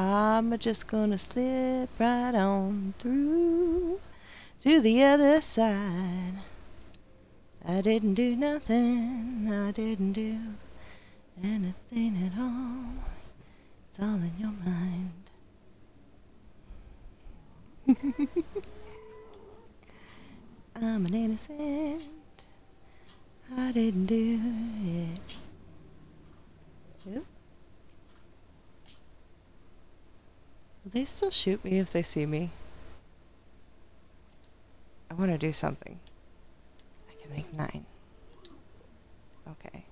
I'm just gonna slip right on through to the other side. I didn't do nothing, I didn't do anything at all. It's all in your mind. I'm an innocent. I didn't do it. They still shoot me if they see me? I want to do something. I can make nine. Okay.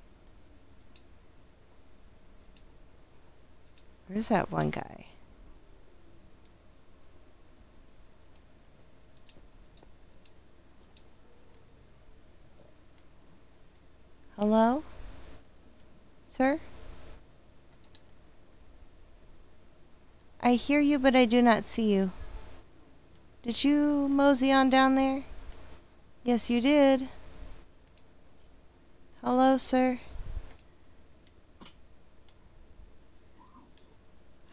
Where's that one guy? Hello? Sir? I hear you, but I do not see you. Did you mosey on down there? Yes, you did. Hello, sir.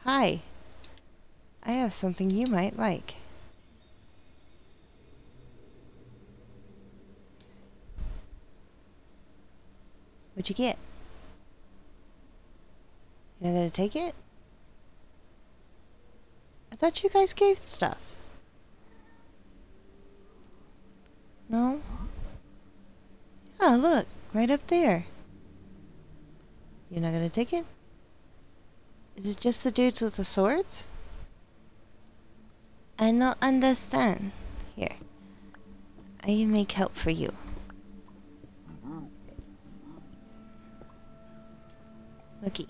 Hi. I have something you might like. What'd you get? You're not gonna take it? I thought you guys gave stuff. No? Yeah, look, right up there. You're not gonna take it? Is it just the dudes with the swords? I don't understand. Here. I make help for you. Looky.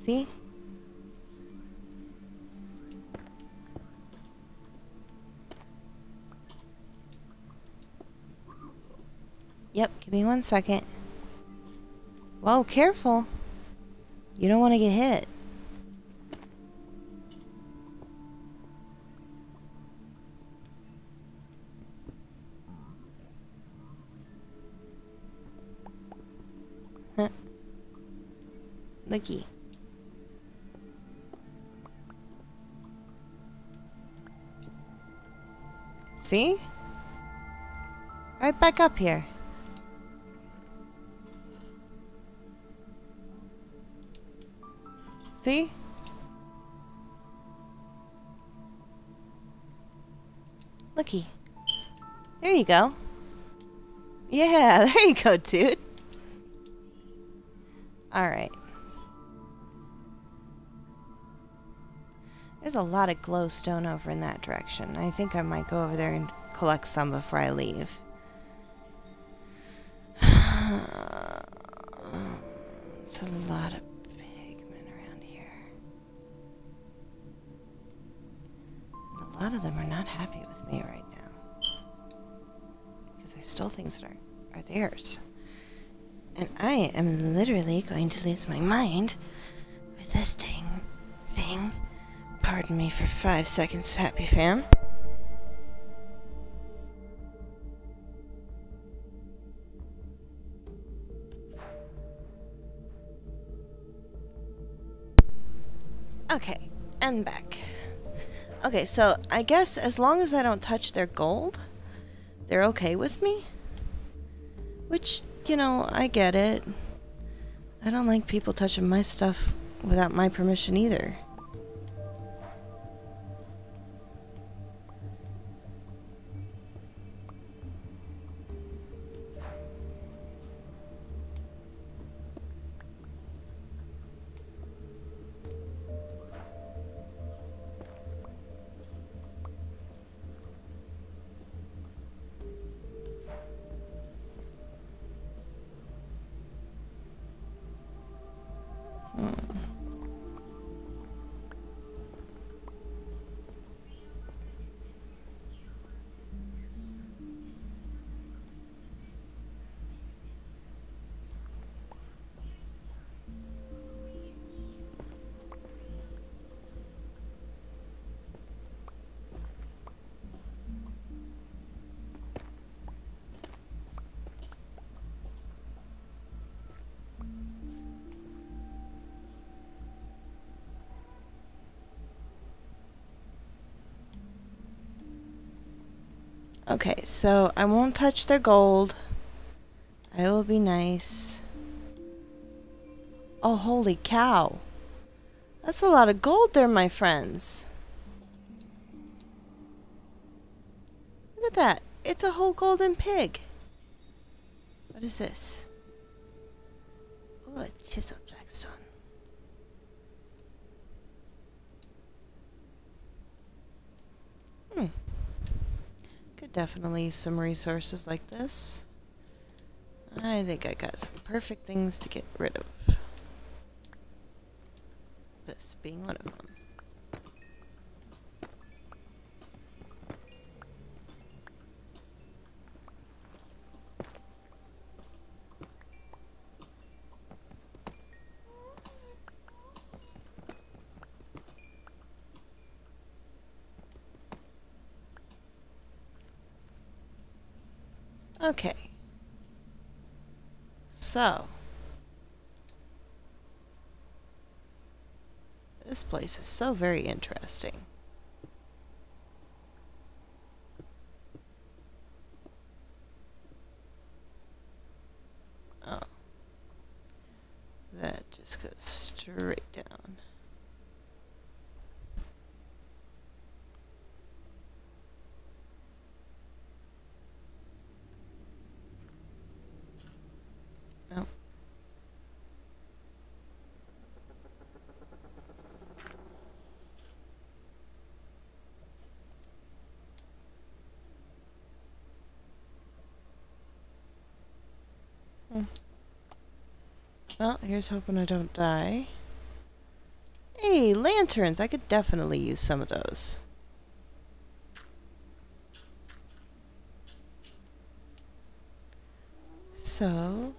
See? Yep, give me one second. Whoa, careful. You don't want to get hit. Looky. See? Right back up here. See? Looky. There you go. Yeah, there you go, dude. Alright. There's a lot of glowstone over in that direction. I think I might go over there and collect some before I leave. It's a lot of pigmen around here. A lot of them are not happy with me right now. Because I stole things that are, are theirs. And I am literally going to lose my mind with this dang thing. Pardon me for five seconds, Happy Fam. Okay, and back. Okay, so I guess as long as I don't touch their gold, they're okay with me. Which, you know, I get it. I don't like people touching my stuff without my permission either. So I won't touch their gold. I will be nice. Oh, holy cow. That's a lot of gold there, my friends. Look at that. It's a whole golden pig. What is this? Oh, a chisel blackstone. Hmm. Could definitely some resources like this. I think I got some perfect things to get rid of. This being one of them. Okay. So. This place is so very interesting. Oh. That just goes straight down. Oh. Hmm. Well, here's hoping I don't die. Hey, lanterns! I could definitely use some of those. So...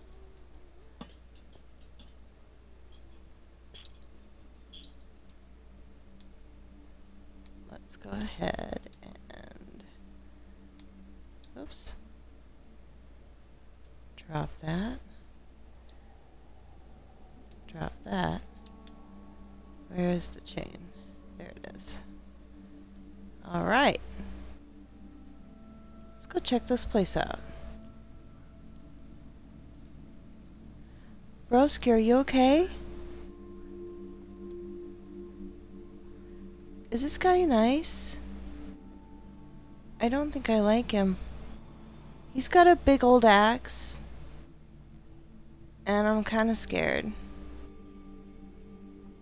Let's go ahead and... Oops. Drop that. Drop that. Where is the chain? There it is. Alright. Let's go check this place out. Broski, are you okay? Is this guy nice? I don't think I like him. He's got a big old axe. And I'm kind of scared.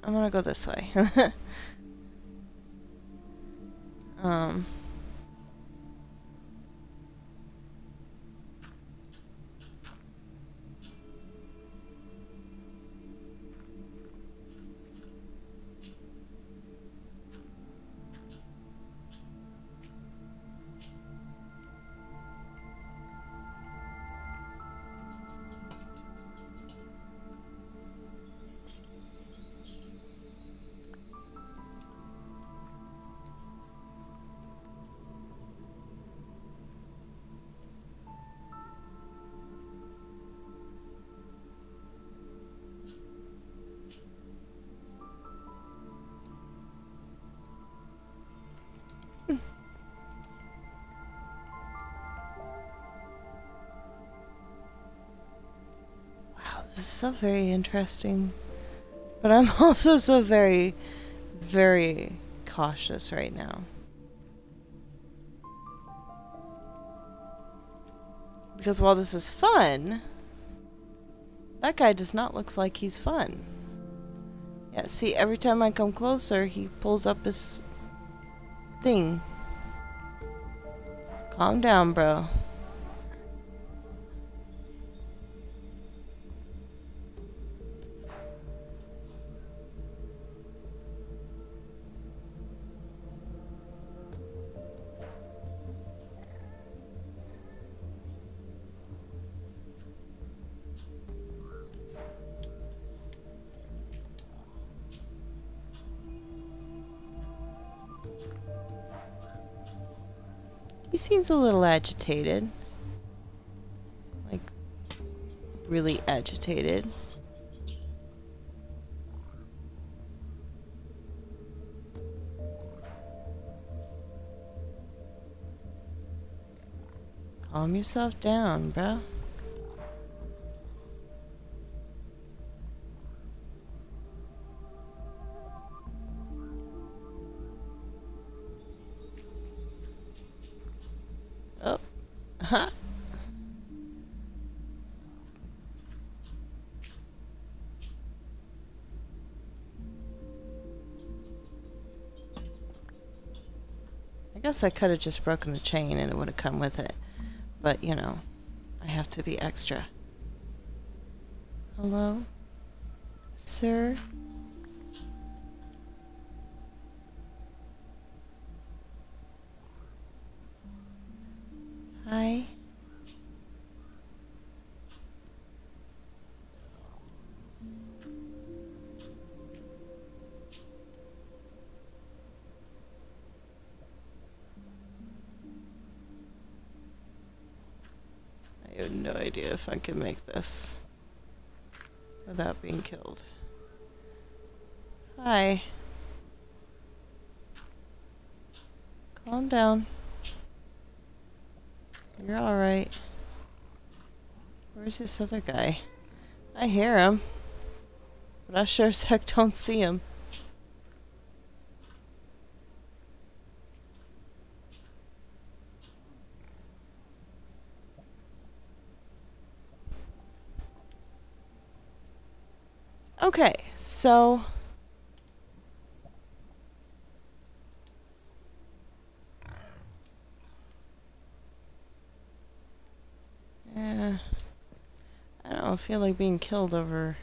I'm gonna go this way. um... so very interesting. But I'm also so very, very cautious right now. Because while this is fun, that guy does not look like he's fun. Yeah, see, every time I come closer, he pulls up his thing. Calm down, bro. A little agitated. Like, really agitated. Calm yourself down, bro. Guess I could have just broken the chain and it would have come with it. But, you know, I have to be extra. Hello? Sir? Hi. If I can make this without being killed. Hi. Calm down. You're alright. Where's this other guy? I hear him. But I sure as heck don't see him. Okay, so... Yeah. I don't feel like being killed over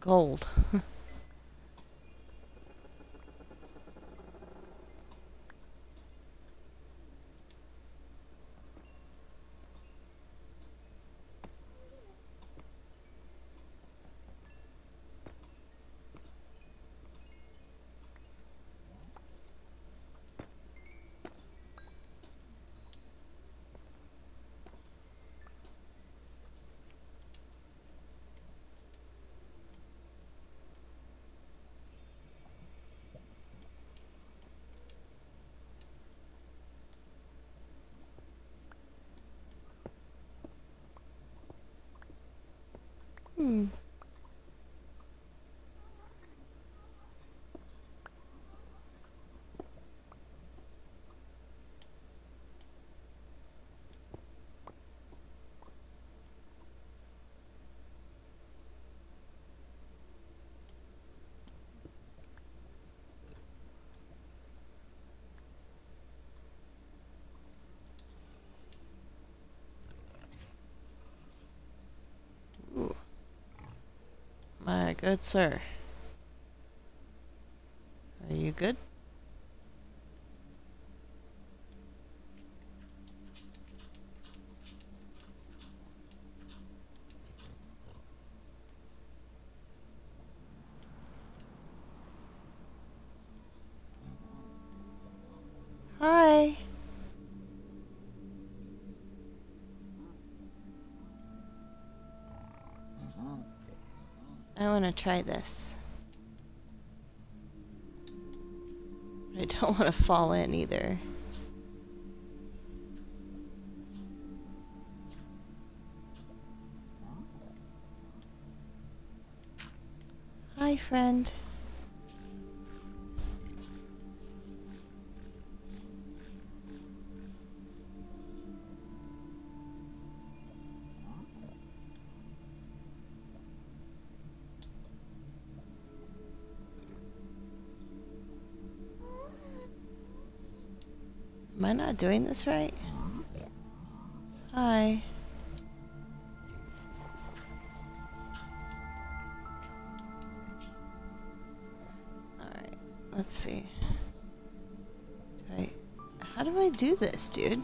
gold. Hmm. My good sir. Are you good? try this. I don't want to fall in either. Hi, friend. Am I not doing this right? Hi. Alright, let's see. Do I, how do I do this, dude?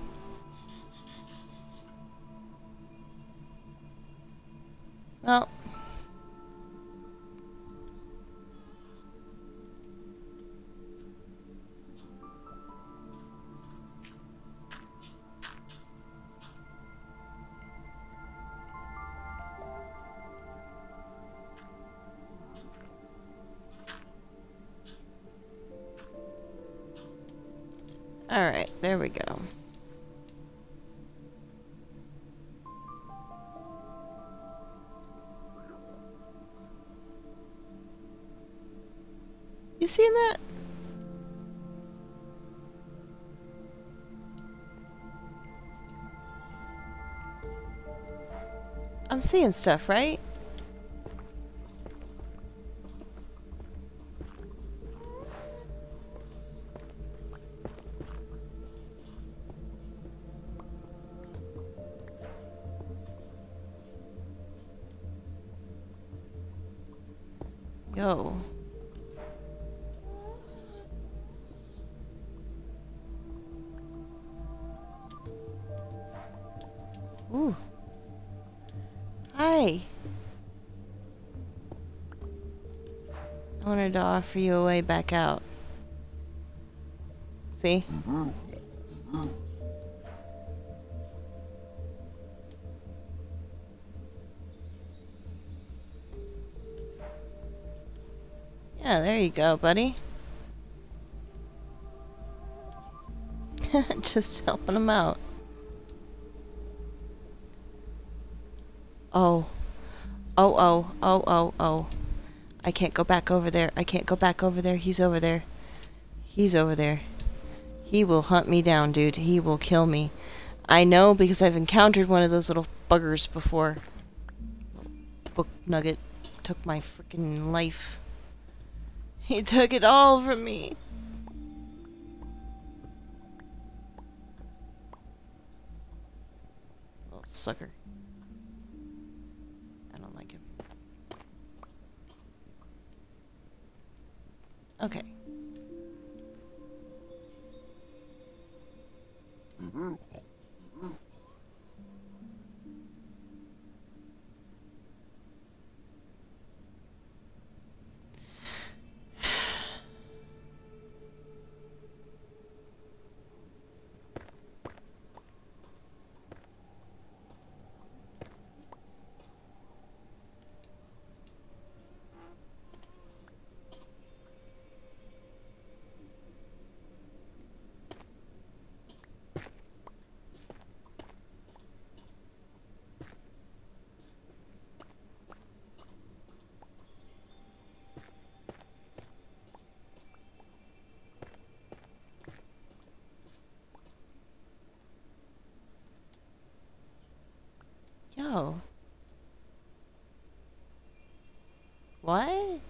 I'm stuff, right? To offer you a way back out. See? Yeah, there you go, buddy. Just helping him out. Oh. Oh, oh, oh, oh, oh. I can't go back over there. I can't go back over there. He's over there. He's over there. He will hunt me down, dude. He will kill me. I know because I've encountered one of those little buggers before. Book nugget took my freaking life. He took it all from me. Little sucker. I don't like him. Okay. Yo. What?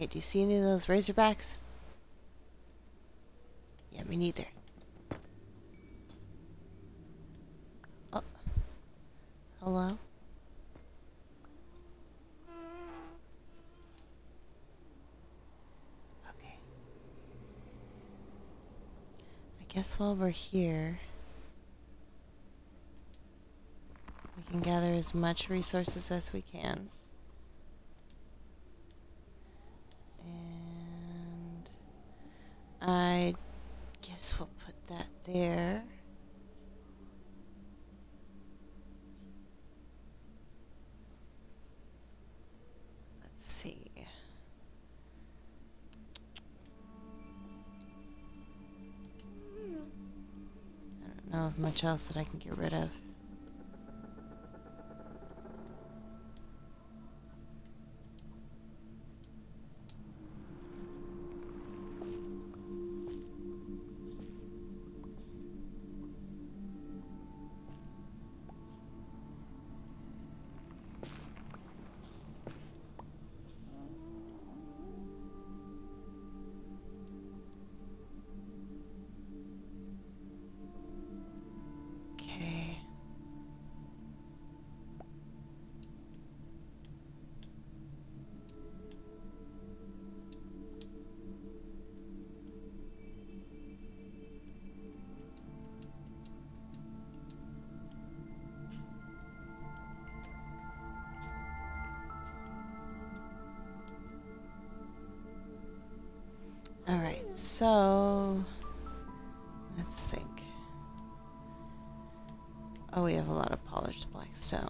Okay, do you see any of those razorbacks? Yeah, me neither. Oh. Hello? Okay. I guess while we're here, we can gather as much resources as we can. Else that I can get rid of. So let's think. Oh, we have a lot of polished black stone.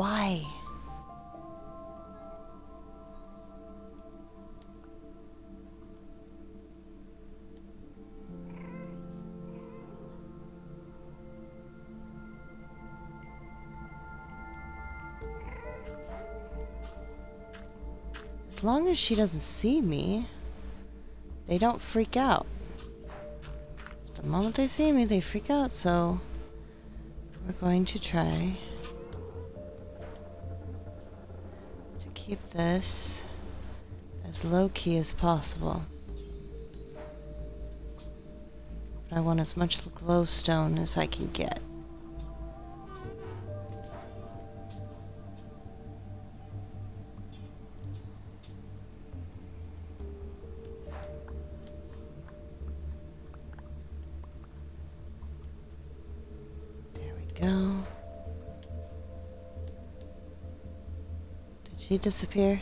Why? As long as she doesn't see me, they don't freak out. The moment they see me, they freak out, so we're going to try keep this as low key as possible. But I want as much glowstone as I can get. Disappear?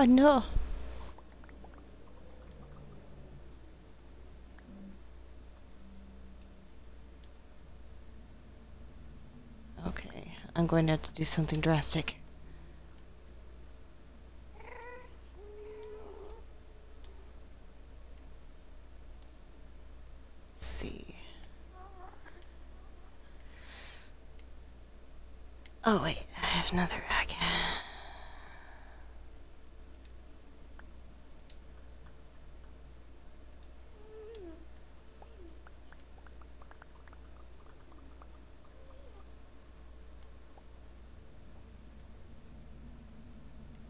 Oh no. Okay, I'm going to have to do something drastic. See. Oh wait, I have another racket.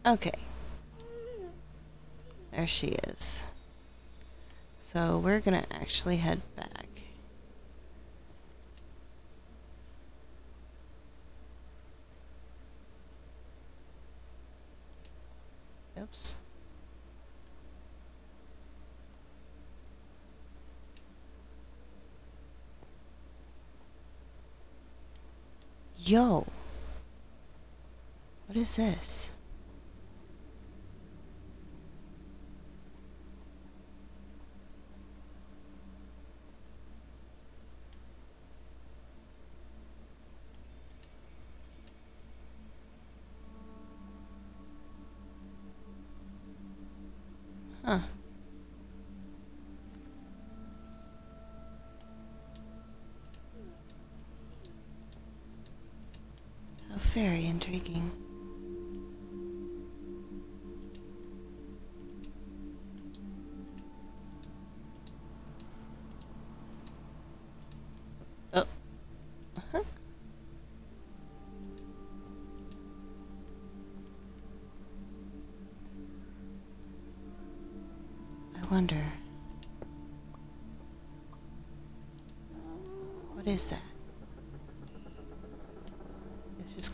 Okay. There she is. So we're gonna actually head back. Oops. Yo. What is this?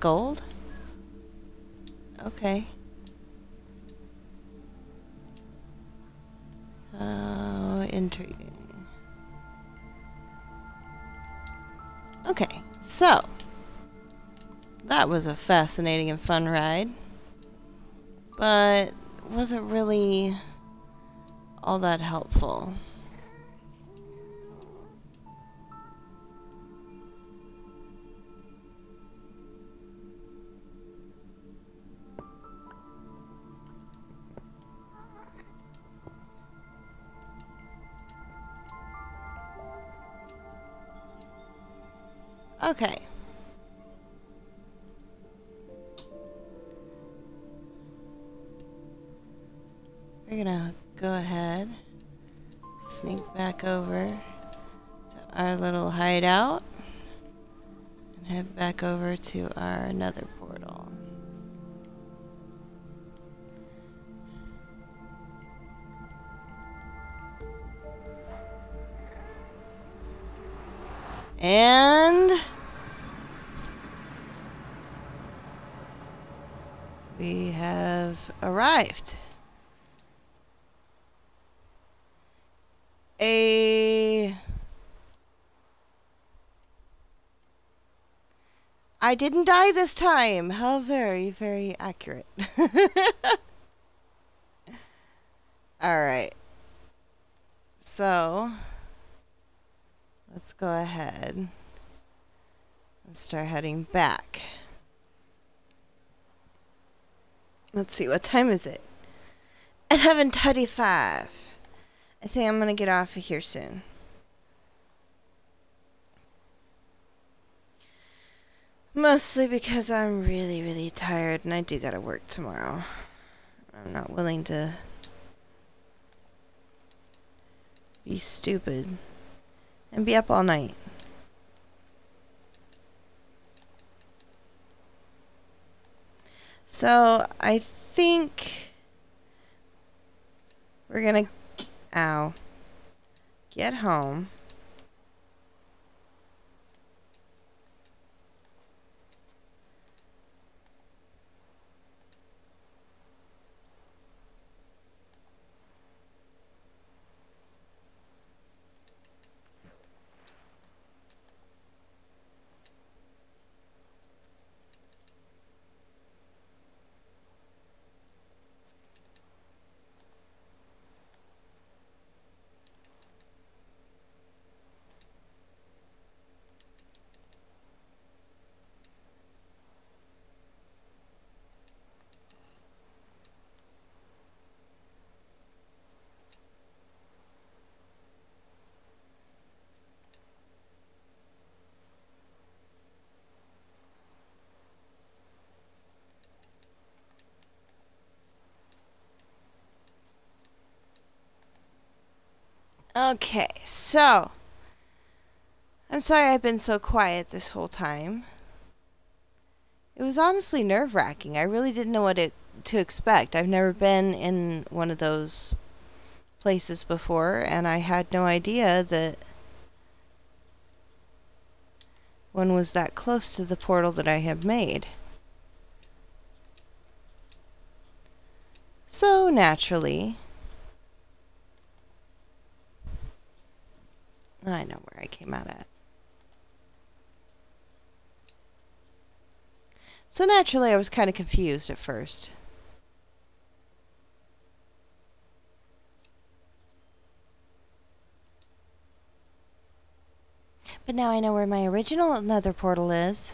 Gold? Okay. How intriguing. Okay, so. That was a fascinating and fun ride. But wasn't really all that helpful. Okay. Arrived. A I didn't die this time. How very, very accurate. Alright. So, let's go ahead and start heading back. Let's see, what time is it? At 11.35. I think I'm going to get off of here soon. Mostly because I'm really, really tired and I do gotta work tomorrow. I'm not willing to be stupid and be up all night. So I think we're gonna, ow, get home. Okay, so I'm sorry I've been so quiet this whole time. It was honestly nerve wracking. I really didn't know what it, to expect. I've never been in one of those places before, and I had no idea that one was that close to the portal that I have made. So naturally, I know where I came out at. So naturally, I was kind of confused at first. But now I know where my original nether portal is.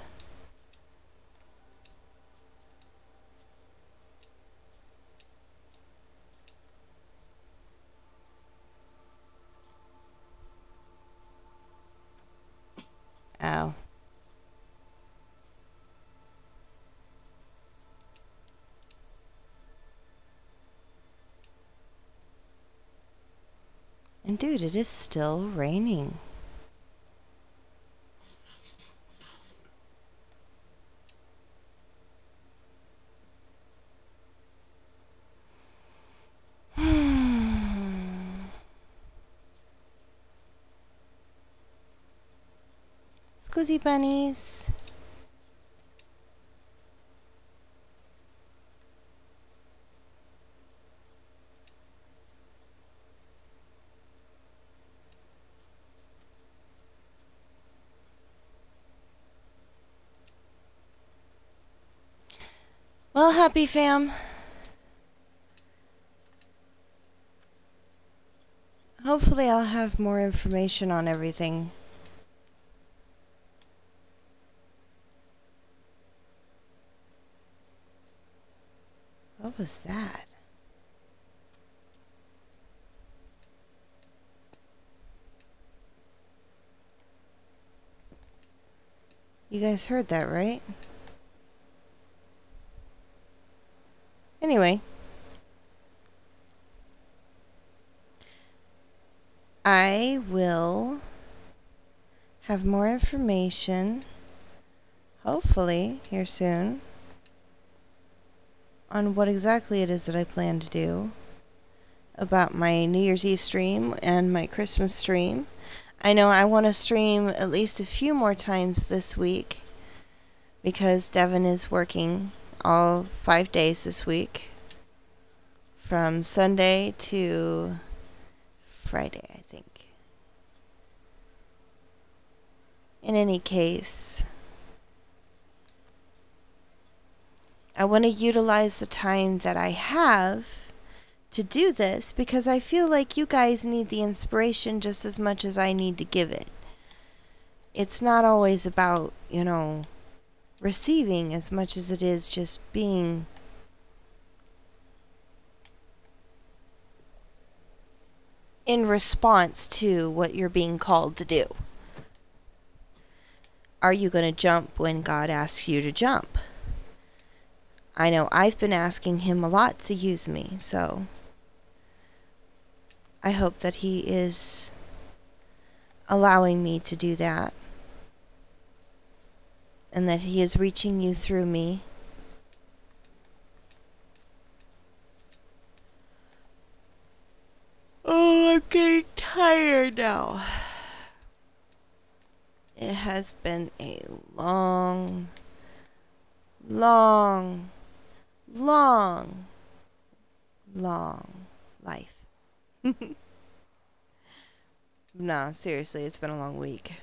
Oh. And dude, it is still raining. Scusi bunnies. Well, happy fam. Hopefully I'll have more information on everything. Was that? You guys heard that, right? Anyway. I will have more information, hopefully, here soon on what exactly it is that I plan to do about my New Year's Eve stream and my Christmas stream. I know I want to stream at least a few more times this week because Devin is working all five days this week from Sunday to Friday, I think. In any case, I want to utilize the time that I have to do this because I feel like you guys need the inspiration just as much as I need to give it. It's not always about, you know, receiving as much as it is just being in response to what you're being called to do. Are you going to jump when God asks you to jump? I know I've been asking him a lot to use me, so I hope that he is allowing me to do that and that he is reaching you through me. Oh, I'm getting tired now. It has been a long, long, long, long life. nah, seriously, it's been a long week.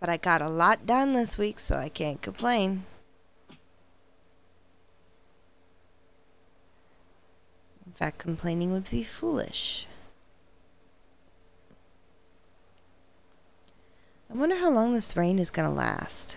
But I got a lot done this week, so I can't complain. In fact, complaining would be foolish. I wonder how long this rain is going to last.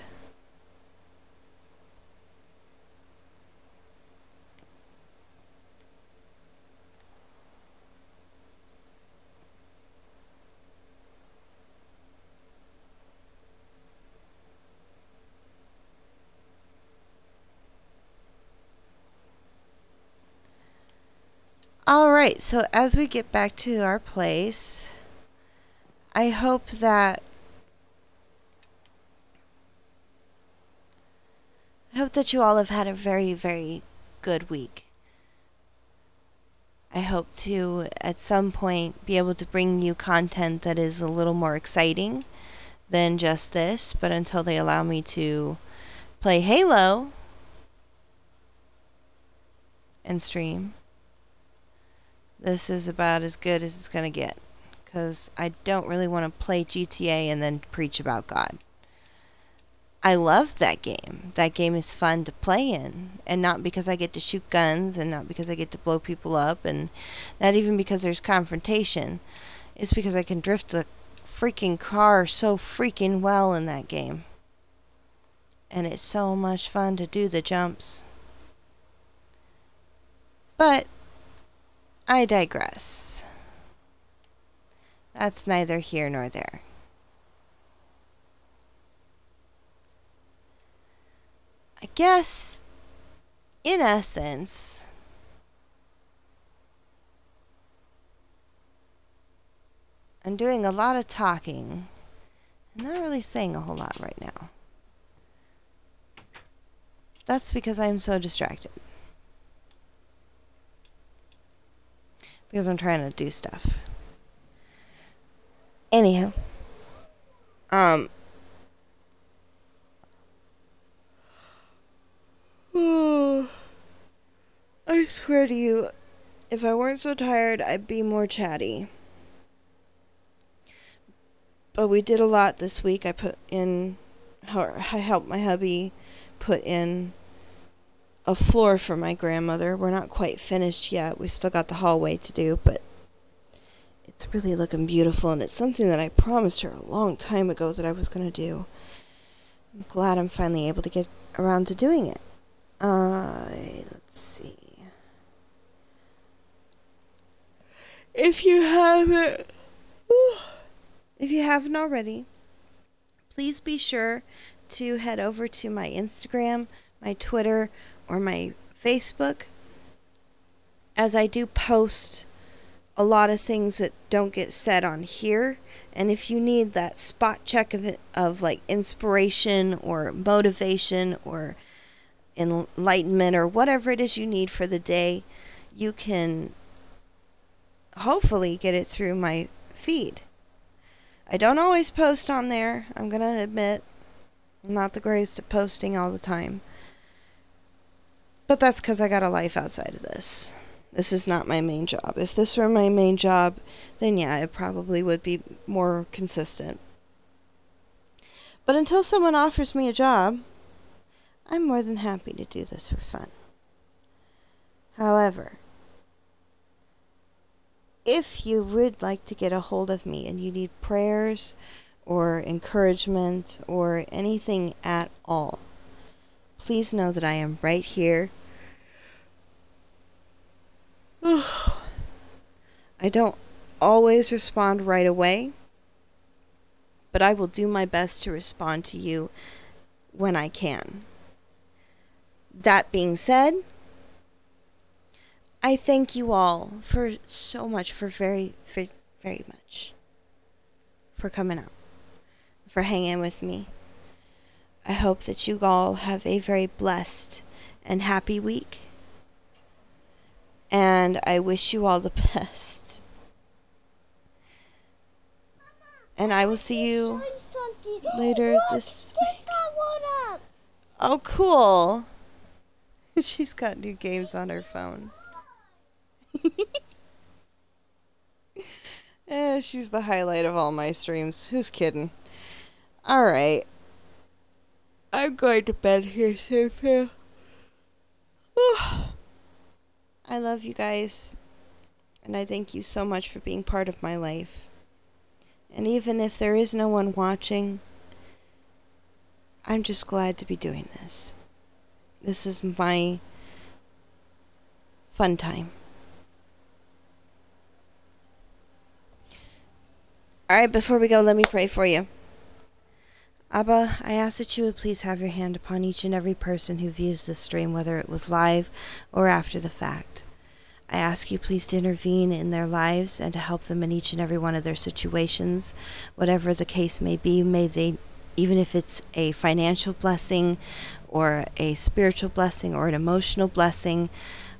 All right, so as we get back to our place, I hope that I hope that you all have had a very, very good week. I hope to, at some point, be able to bring you content that is a little more exciting than just this, but until they allow me to play Halo and stream, this is about as good as it's going to get. Because I don't really want to play GTA and then preach about God. I love that game. That game is fun to play in. And not because I get to shoot guns and not because I get to blow people up and not even because there's confrontation. It's because I can drift a freaking car so freaking well in that game. And it's so much fun to do the jumps. But I digress. That's neither here nor there. I guess, in essence, I'm doing a lot of talking. I'm not really saying a whole lot right now. That's because I'm so distracted. Because I'm trying to do stuff. Anyhow. Um, I swear to you, if I weren't so tired, I'd be more chatty. But we did a lot this week. I put in, I helped my hubby put in a floor for my grandmother. We're not quite finished yet. We still got the hallway to do, but it's really looking beautiful, and it's something that I promised her a long time ago that I was going to do. I'm glad I'm finally able to get around to doing it. Uh, let's see. If you haven't, if you haven't already, please be sure to head over to my Instagram, my Twitter, or my Facebook, as I do post a lot of things that don't get said on here. And if you need that spot check of it, of like inspiration or motivation or enlightenment or whatever it is you need for the day, you can hopefully get it through my feed. I don't always post on there, I'm going to admit. I'm not the greatest at posting all the time. But that's because I got a life outside of this. This is not my main job. If this were my main job, then yeah, it probably would be more consistent. But until someone offers me a job, I'm more than happy to do this for fun. However, if you would like to get a hold of me and you need prayers or encouragement or anything at all, please know that I am right here. I don't always respond right away, but I will do my best to respond to you when I can. That being said, I thank you all for so much, for very, very, very much, for coming out, for hanging with me. I hope that you all have a very blessed and happy week. And I wish you all the best. And I will see you later this week. Oh, cool. She's got new games on her phone. eh, she's the highlight of all my streams. Who's kidding? Alright. I'm going to bed here soon, Phil. I love you guys. And I thank you so much for being part of my life. And even if there is no one watching, I'm just glad to be doing this. This is my fun time. Alright, before we go, let me pray for you. Abba, I ask that you would please have your hand upon each and every person who views this stream, whether it was live or after the fact. I ask you please to intervene in their lives and to help them in each and every one of their situations, whatever the case may be. May they, even if it's a financial blessing or a spiritual blessing or an emotional blessing,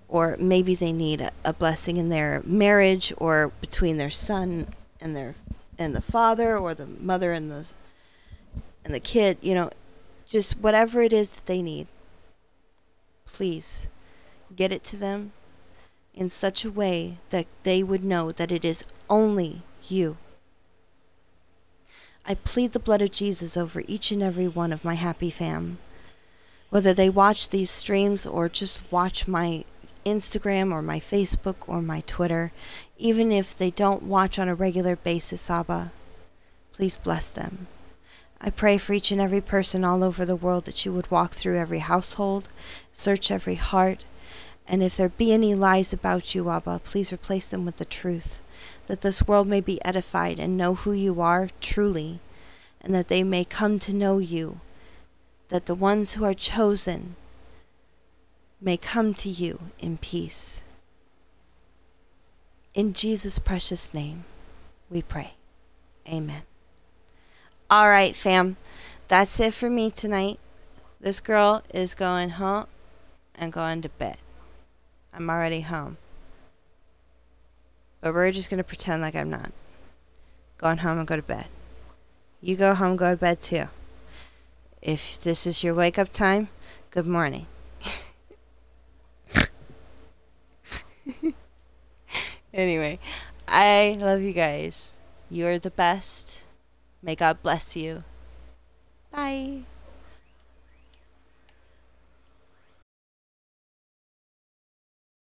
or maybe they need a, blessing in their marriage or between their son and their and the father or the mother and the and the kid, you know, just whatever it is that they need. Please get it to them in such a way that they would know that it is only you. I plead the blood of Jesus over each and every one of my happy fam. Whether they watch these streams or just watch my Instagram or my Facebook or my Twitter, even if they don't watch on a regular basis, Abba, please bless them. I pray for each and every person all over the world that you would walk through every household, search every heart, and if there be any lies about you, Abba, please replace them with the truth, that this world may be edified and know who you are truly, and that they may come to know you, that the ones who are chosen may come to you in peace. In Jesus' precious name, we pray. Amen. All right, fam. That's it for me tonight. This girl is going home and going to bed. I'm already home. But we're just going to pretend like I'm not. Going home and go to bed. You go home, go to bed too. If this is your wake up time, good morning. anyway, I love you guys. You're the best. May God bless you. Bye.